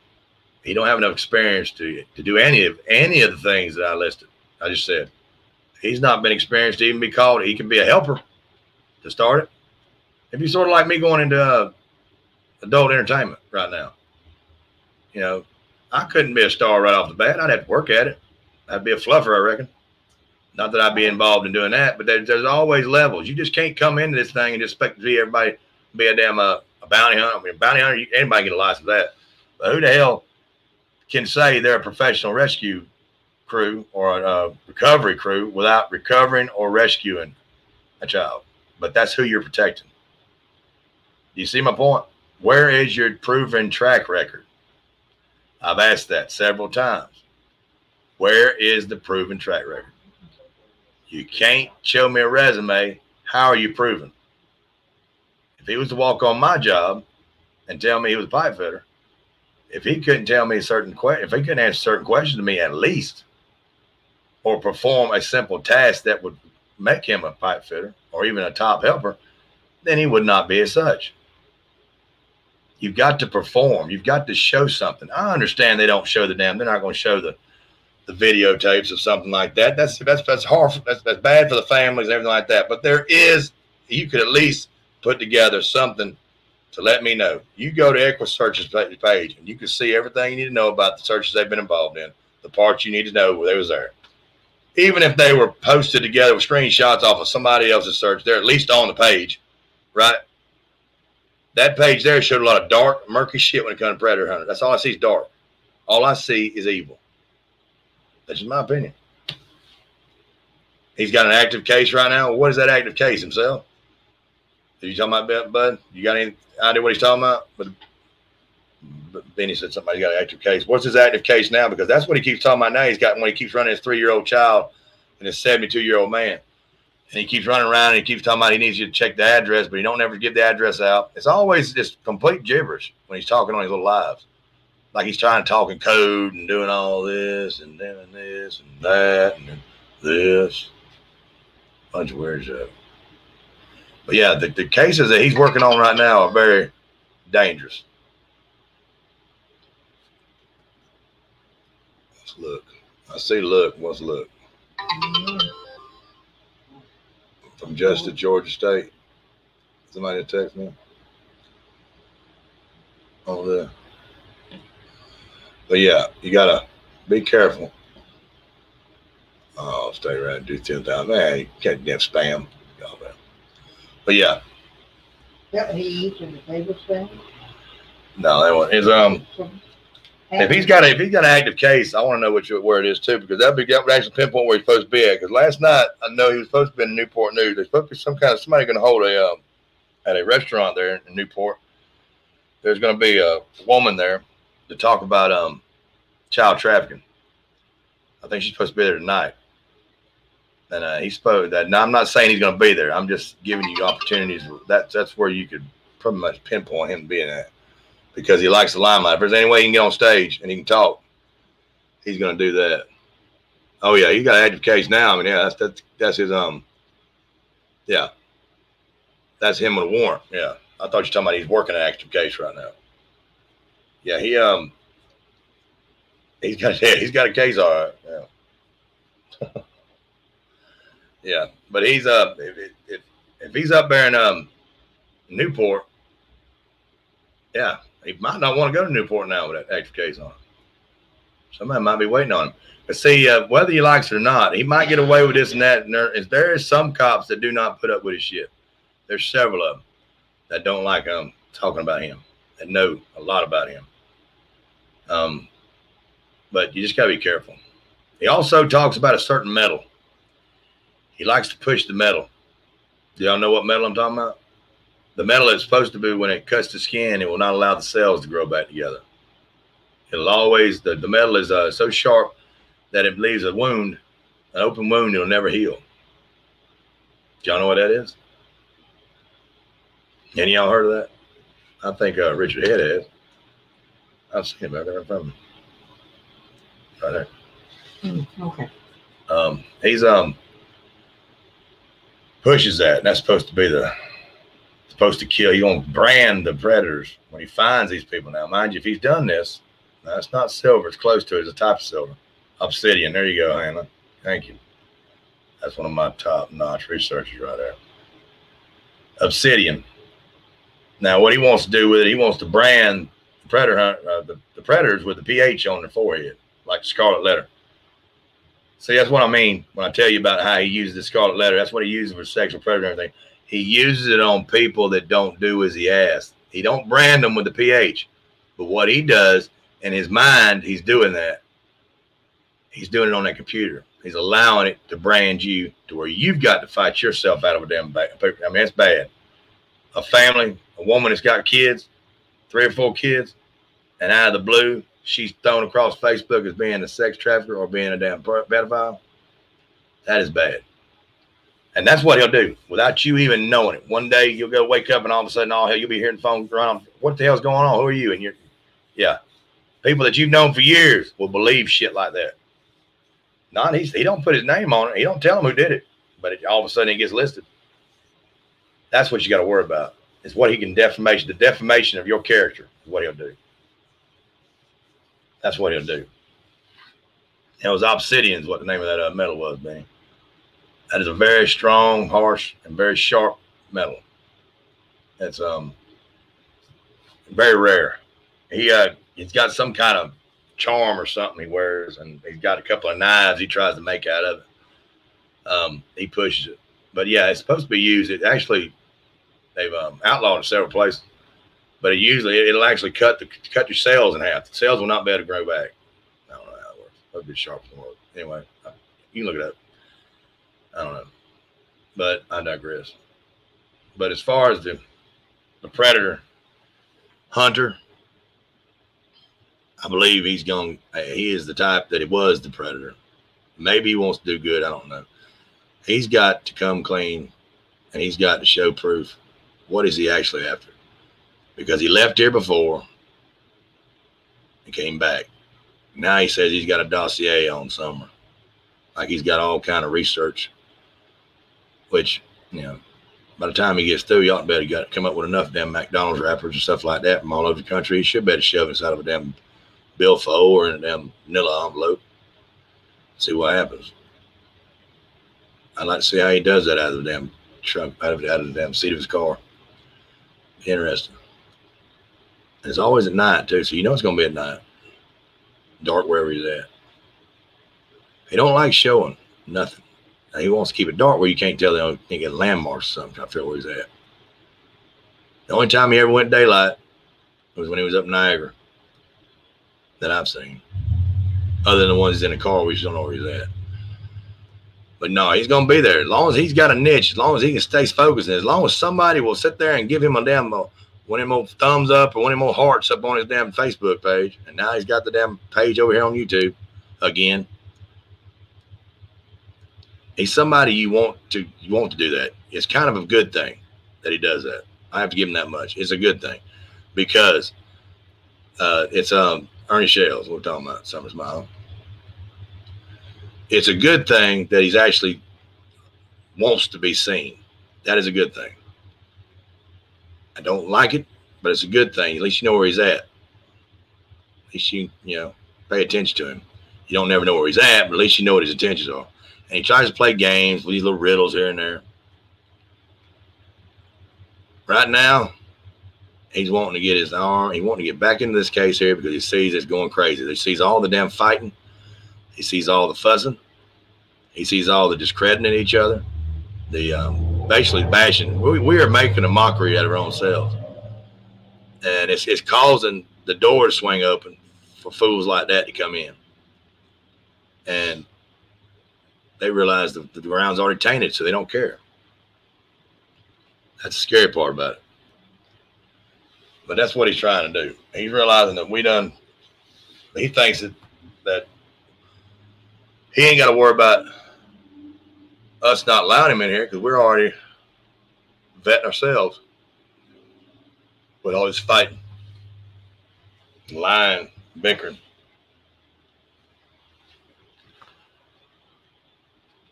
He don't have enough experience to to do any of any of the things that I listed. I just said he's not been experienced to even be called. He can be a helper to start it. If you sort of like me going into uh, adult entertainment right now, you know, I couldn't be a star right off the bat. I'd have to work at it. I'd be a fluffer, I reckon. Not that I'd be involved in doing that, but there's, always levels. You just can't come into this thing and just expect to see everybody be a damn uh, a bounty hunter. I mean, bounty hunter, you, anybody get a license for that. But who the hell can say they're a professional rescue crew or a recovery crew without recovering or rescuing a child? But that's who you're protecting. You see my point? Where is your proven track record? I've asked that several times. Where is the proven track record? You can't show me a resume. How are you proving? If he was to walk on my job and tell me he was a pipe fitter, if he couldn't tell me a certain question, if he couldn't answer certain questions to me at least, or perform a simple task that would make him a pipe fitter or even a top helper, then he would not be as such. You've got to perform. You've got to show something. I understand they don't show the damn. They're not going to show the the videotapes of something like that. That's that's that's hard. That's that's bad for the families and everything like that. But there is. You could at least put together something to let me know. You go to EquuSearch's page and you can see everything you need to know about the searches they've been involved in, the parts you need to know where they was there. Even if they were posted together with screenshots off of somebody else's search, they're at least on the page, right? That page there showed a lot of dark, murky shit when it comes to predator hunting. That's all I see is dark. All I see is evil. That's just my opinion. He's got an active case right now. What is that active case himself? Are you talking about Bud? You got any idea what he's talking about? But, but Benny said somebody's got an active case. What's his active case now? Because that's what he keeps talking about now. He's got when he keeps running his three year old child and his 72 year old man. And he keeps running around and he keeps talking about he needs you to check the address, but he don't ever give the address out. It's always just complete gibberish when he's talking on his little lives. Like he's trying to talk in code and doing all this and doing this and that and this. Bunch of weird stuff. But yeah, the, the cases that he's working on right now are very dangerous. Let's look. I see look. What's look? From just at Georgia State. Somebody text me. Oh, there. But yeah, you gotta be careful. Oh, stay right. Do ten thousand. Man, you can't get spam. Y'all better. But yeah, That what he used in the table stand? no, that one is um. If he's got a, if he's got an active case, I want to know which where it is too, because that'd be that would actually pinpoint where he's supposed to be at. Because last night I know he was supposed to be in Newport News. There's supposed to be some kind of somebody going to hold a um, at a restaurant there in Newport, there's going to be a woman there to talk about um child trafficking. I think she's supposed to be there tonight. And uh, he's supposed that. Now I'm not saying he's going to be there. I'm just giving you opportunities. That's that's where you could pretty much pinpoint him being at because he likes the limelight. If there's any way he can get on stage and he can talk, he's going to do that. Oh yeah, he got an active case now. I mean, yeah, that's that's that's his um. Yeah, that's him with a warrant. Yeah, I thought you were talking about he's working an active case right now. Yeah, he um. He's got he's got a case all right. Yeah. yeah, but he's uh if, if if he's up there in um Newport, yeah, he might not want to go to Newport now with that active case on. Somebody might be waiting on him. But see, uh, whether he likes it or not, he might get away with this and that. And there is, there is some cops that do not put up with his shit. There's several of them that don't like him talking about him, that know a lot about him. Um, but you just got to be careful. He also talks about a certain metal. He likes to push the metal. Do y'all know what metal I'm talking about? The metal is supposed to be when it cuts the skin, it will not allow the cells to grow back together. It'll always, the, the metal is uh, so sharp that it leaves a wound, an open wound, it'll never heal. Do y'all know what that is? Any y'all heard of that? I think uh, Richard Head has. I've seen him right there in front of me. Right there. Mm, Okay. Um, he's um pushes that, and that's supposed to be the supposed to kill. You gonna brand the predators when he finds these people. Now, mind you, if he's done this, that's not silver. It's close to it. It's a type of silver. Obsidian. There you go, Hannah. Thank you. That's one of my top notch researchers right there. Obsidian. Now, what he wants to do with it, he wants to brand the predator uh, the, the predators with the pH on their forehead, like scarlet letter. See, that's what I mean when I tell you about how he uses the scarlet letter. That's what he uses for sexual predator and everything. He uses it on people that don't do as he asks. He don't brand them with the pH, but what he does in his mind, he's doing that. He's doing it on that computer. He's allowing it to brand you to where you've got to fight yourself out of a damn. I mean, that's bad. A family, a woman that's got kids, three or four kids, and out of the blue, she's thrown across Facebook as being a sex trafficker or being a damn pedophile. That is bad. And that's what he'll do without you even knowing it. One day you'll go wake up and all of a sudden, all hell, you'll be hearing the phone run. What the hell's going on? Who are you? And you're, yeah, people that you've known for years will believe shit like that. Not he's, he don't put his name on it. He don't tell them who did it, but it, all of a sudden it gets listed. That's what you got to worry about. Is what he can defamation. The defamation of your character is what he'll do. That's what he'll do. It was obsidian is what the name of that uh, metal was, man. That is a very strong, harsh, and very sharp metal. It's um very rare. He uh he's got some kind of charm or something he wears, and he's got a couple of knives he tries to make out of it. Um, he pushes it, but yeah, it's supposed to be used. It actually they've um, outlawed it several places, but it usually it'll actually cut the cut your cells in half. The cells will not be able to grow back. I don't know how it works. That'd be sharp work. Anyway, you can look it up. I don't know, but I digress. But as far as the the predator hunter, I believe he's going. He is the type that he was the predator. Maybe he wants to do good. I don't know. He's got to come clean, and he's got to show proof. What is he actually after? Because he left here before and came back. Now he says he's got a dossier on Summer, like he's got all kind of research. Which you know, by the time he gets through, he ought to be able to come up with enough damn McDonald's wrappers and stuff like that from all over the country. He should better shove inside of a damn billfold or in a damn manila envelope. See what happens. I'd like to see how he does that out of the damn trunk, out of, out of the damn seat of his car. Interesting. It's always at night too, so you know it's gonna be at night. Dark wherever he's at. He don't like showing nothing. Now, he wants to keep it dark where you can't tell. They get landmarks or something. I feel where he's at. The only time he ever went daylight was when he was up Niagara that I've seen. Other than the ones in the car, we just don't know where he's at. But no, he's gonna be there as long as he's got a niche, as long as he can stay focused, and as long as somebody will sit there and give him a damn uh, one of them old thumbs up or one of them old hearts up on his damn Facebook page. And now he's got the damn page over here on YouTube again. He's somebody you want to you want to do that. It's kind of a good thing that he does that. I have to give him that much. It's a good thing because uh, it's um Ernie Shells we're talking about Summer Smile. It's a good thing that he's actually wants to be seen. That is a good thing. I don't like it, but it's a good thing. At least you know where he's at. At least you you know pay attention to him. You don't never know where he's at, but at least you know what his intentions are. And he tries to play games with these little riddles here and there. Right now, he's wanting to get his arm. He wanting to get back into this case here because he sees it's going crazy. He sees all the damn fighting. He sees all the fussing. He sees all the discrediting each other. The um, basically bashing. We, we are making a mockery out of our own selves, and it's it's causing the door to swing open for fools like that to come in. And they realize the, the ground's already tainted, so they don't care. That's the scary part about it. But that's what he's trying to do. He's realizing that we done. He thinks that that he ain't got to worry about us not allowing him in here because we're already vetting ourselves with all this fighting, lying, bickering.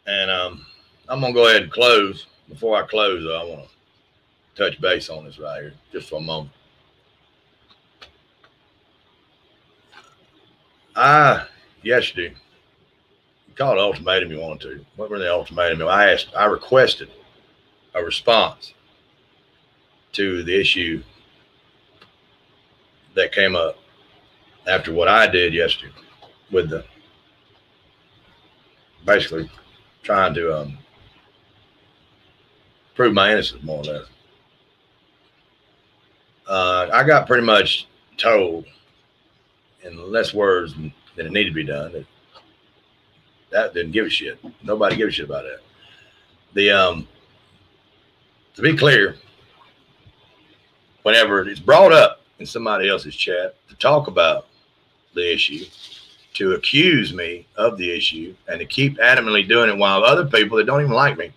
And um, I'm gonna go ahead and close. Before I close, though, I want to touch base on this right here, just for a moment. I yesterday call it ultimatum you want to. What were the ultimatum? I asked, I requested a response to the issue that came up after what I did yesterday with the basically trying to um, prove my innocence more or less. Uh, I got pretty much told in less words than it needed to be done that that didn't give a shit. Nobody gives a shit about that. The um to be clear, whenever it's brought up in somebody else's chat to talk about the issue, to accuse me of the issue, and to keep adamantly doing it while other people that don't even like me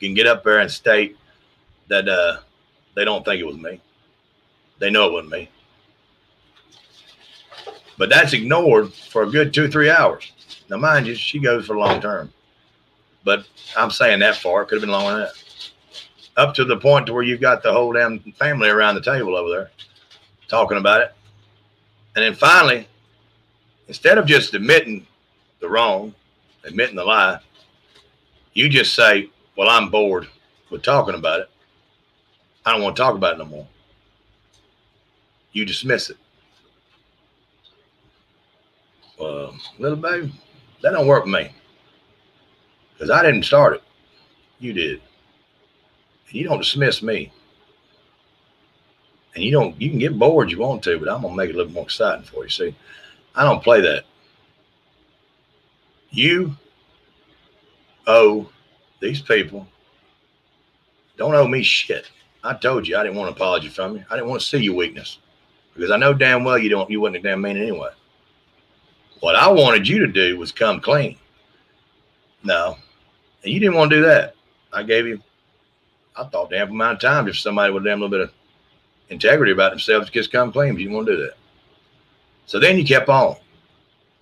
can get up there and state that uh, they don't think it was me. They know it wasn't me. But that's ignored for a good two, three hours. Now, mind you, she goes for long term. But I'm saying that far. Could have been longer than that. Up to the point to where you've got the whole damn family around the table over there talking about it. And then finally, instead of just admitting the wrong, admitting the lie, you just say, Well, I'm bored with talking about it. I don't want to talk about it no more. You dismiss it. Well, little baby, that don't work for me. Because I didn't start it. You did. And you don't dismiss me. And you don't you can get bored you want to, but I'm gonna make it a little more exciting for you. See, I don't play that. You owe these people don't owe me shit. I told you I didn't want an apology from you. I didn't want to see your weakness. Because I know damn well you don't you wouldn't have damn mean it anyway. What I wanted you to do was come clean. No. And you didn't want to do that. I gave you, I thought, damn amount of time if somebody with a damn little bit of integrity about themselves to just come clean, but you didn't want to do that. So then you kept on.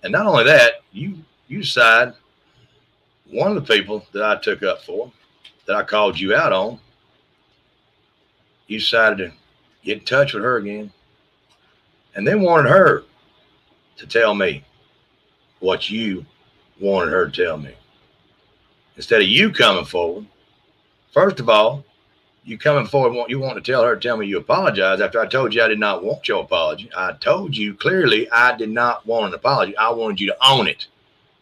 And not only that, you you decide one of the people that I took up for, that I called you out on, you decided to get in touch with her again. And then wanted her to tell me what you wanted her to tell me. Instead of you coming forward, first of all, you coming forward, you want to tell her, tell me you apologize after I told you I did not want your apology. I told you clearly I did not want an apology. I wanted you to own it.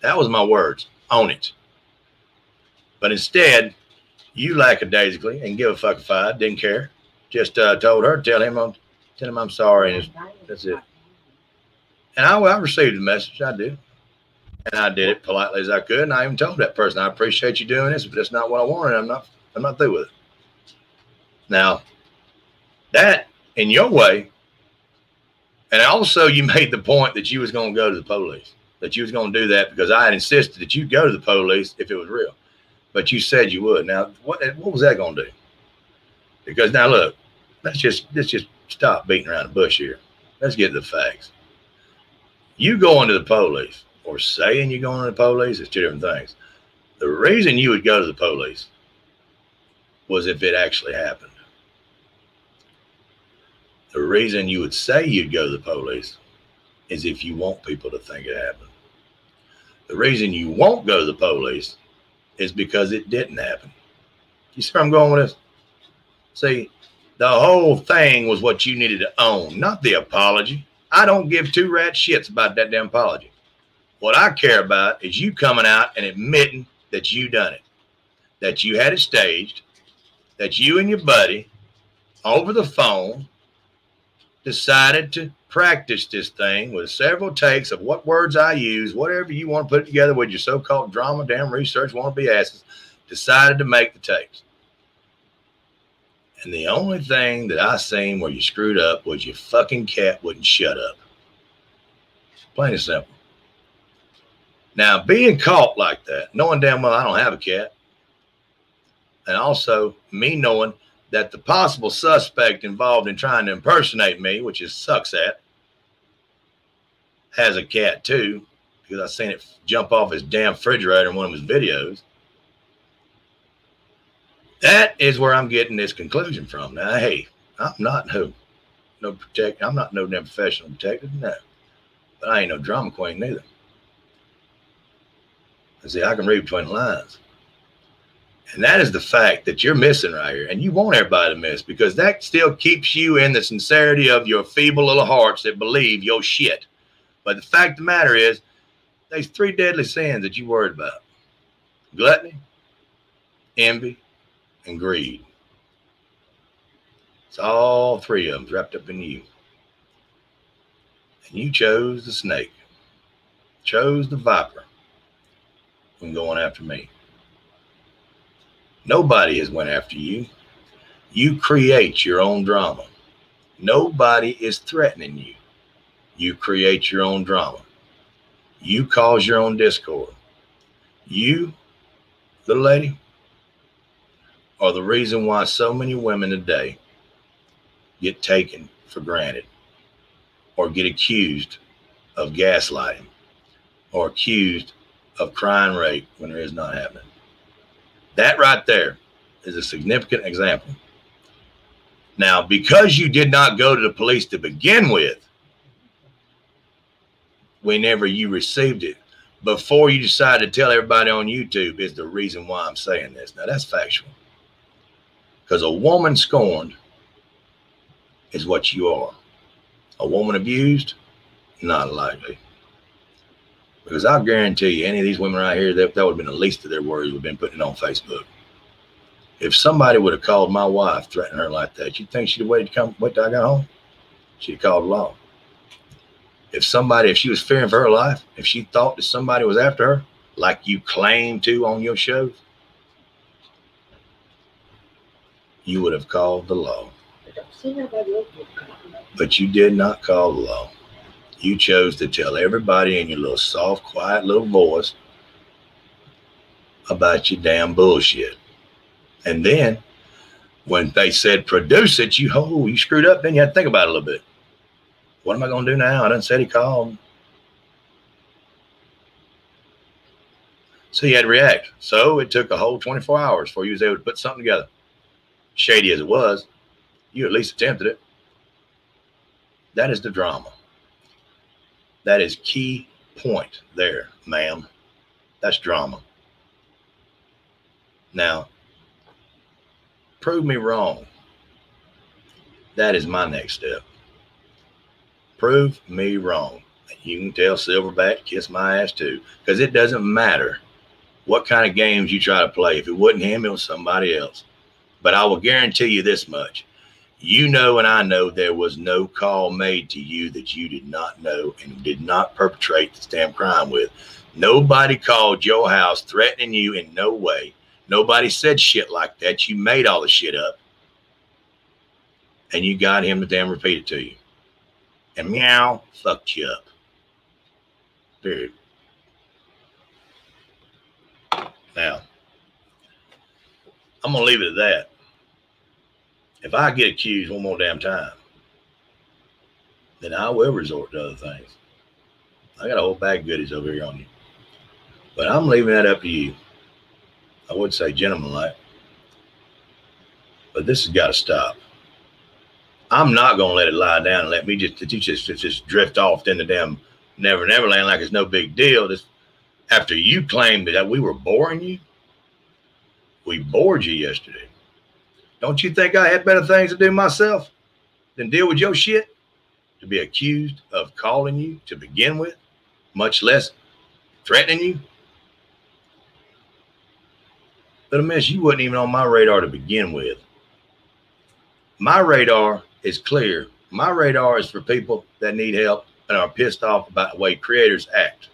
That was my words. Own it. But instead, you lackadaisically and give a fuck if I didn't care. Just uh, told her, tell him, I'm, tell him I'm sorry, and that's it. And I, I received the message. I did. And I did it politely as I could. And I even told that person, I appreciate you doing this, but that's not what I wanted. I'm not, I'm not through with it. Now, That in your way. And also you made the point that you was going to go to the police, that you was going to do that because I had insisted that you go to the police if it was real. But you said you would. Now, what what was that going to do? Because now look, let's just let's just stop beating around the bush here. Let's get to the facts. You going to the police or saying you're going to the police is two different things. The reason you would go to the police was if it actually happened. The reason you would say you'd go to the police is if you want people to think it happened. The reason you won't go to the police is because it didn't happen. You see where I'm going with this? See, the whole thing was what you needed to own, not the apology. I don't give two rat shits about that damn apology. What I care about is you coming out and admitting that you done it, that you had it staged, that you and your buddy over the phone decided to practice this thing with several takes of what words I use, whatever you want to put together with your so-called drama, damn research, want to be asses, decided to make the takes. And the only thing that I seen where you screwed up was your fucking cat wouldn't shut up. Plain and simple. Now, being caught like that, knowing damn well I don't have a cat, and also me knowing that the possible suspect involved in trying to impersonate me, which is sucks at, has a cat too, because I've seen it jump off his damn refrigerator in one of his videos. That is where I'm getting this conclusion from. Now, hey, I'm not who, no protect. I'm not no damn professional detective, no, but I ain't no drama queen neither. And see, I can read between the lines. And that is the fact that you're missing right here. And you want everybody to miss because that still keeps you in the sincerity of your feeble little hearts that believe your shit. But the fact of the matter is, there's three deadly sins that you worried about gluttony, envy, and greed. It's all three of them wrapped up in you. And you chose the snake, chose the viper when going after me. Nobody has went after you. You create your own drama. Nobody is threatening you. You create your own drama. You cause your own discord. You, little lady, are the reason why so many women today get taken for granted or get accused of gaslighting or accused of crime rate when there is not happening. That right there is a significant example. Now, because you did not go to the police to begin with, whenever you received it, before you decided to tell everybody on YouTube, is the reason why I'm saying this. Now, that's factual. Because a woman scorned is what you are. A woman abused, not likely. Because I'll guarantee you, any of these women right here, that, that would have been the least of their worries would have been putting it on Facebook. If somebody would have called my wife, threatening her like that, you'd think she'd have waited to come, wait till I got home? She'd have called the law. If somebody, if she was fearing for her life, if she thought that somebody was after her, like you claim to on your shows, you would have called the law. But you did not call the law. You chose to tell everybody in your little soft, quiet little voice about your damn bullshit. And then when they said produce it, you oh, you screwed up, then you had to think about it a little bit. What am I gonna do now? I didn't say he called. So you had to react. So it took a whole 24 hours for you was able to put something together. Shady as it was, you at least attempted it. That is the drama. That is key point there, ma'am. That's drama. Now, prove me wrong. That is my next step. Prove me wrong. You can tell Silverback, kiss my ass too, because it doesn't matter what kind of games you try to play. If it wasn't him, it was somebody else. But I will guarantee you this much you know and I know there was no call made to you that you did not know and did not perpetrate this damn crime with. Nobody called your house threatening you in no way. Nobody said shit like that. You made all the shit up. and you got him to damn repeat it to you. And meow fucked you up. Period. Now, I'm gonna leave it at that. If I get accused one more damn time, then I will resort to other things. I got a whole bag of goodies over here on you. But I'm leaving that up to you. I would say gentlemanlike. But this has got to stop. I'm not gonna let it lie down and let me just just, just just drift off into damn never never land like it's no big deal. This after you claimed that we were boring you, we bored you yesterday. Don't you think I had better things to do myself than deal with your shit? To be accused of calling you to begin with, much less threatening you. Little miss, you wasn't even on my radar to begin with. My radar is clear. My radar is for people that need help and are pissed off about the way creators act.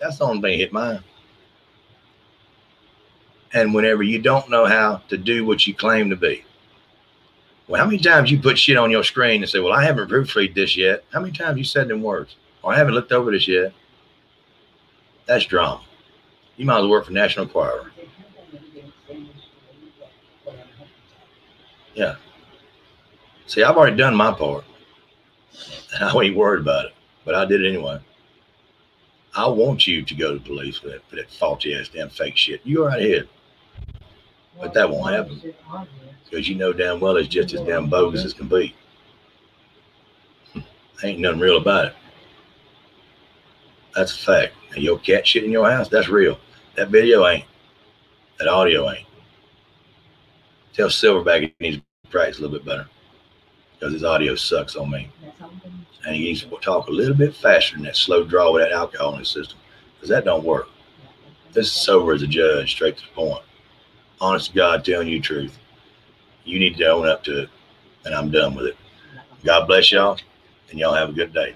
That's the only thing hit mine. And whenever you don't know how to do what you claim to be, well, how many times you put shit on your screen and say, "Well, I haven't proofread this yet." How many times you said them words? Or I haven't looked over this yet. That's drama. You might as well work for National Enquirer. Yeah. See, I've already done my part. And I ain't worried about it, but I did it anyway. I want you to go to police for that, faulty ass damn fake shit. You go right ahead. But that won't happen because you know damn well it's just as damn bogus as can be. Ain't nothing real about it. That's a fact. And your cat shit in your house, that's real. That video ain't. That audio ain't. Tell Silverback he needs to practice a little bit better because his audio sucks on me. And he needs to talk a little bit faster than that slow draw with that alcohol in his system because that don't work. This is sober as a judge, straight to the point. Honest to God, telling you the truth. You need to own up to it, and I'm done with it. God bless y'all, and y'all have a good day.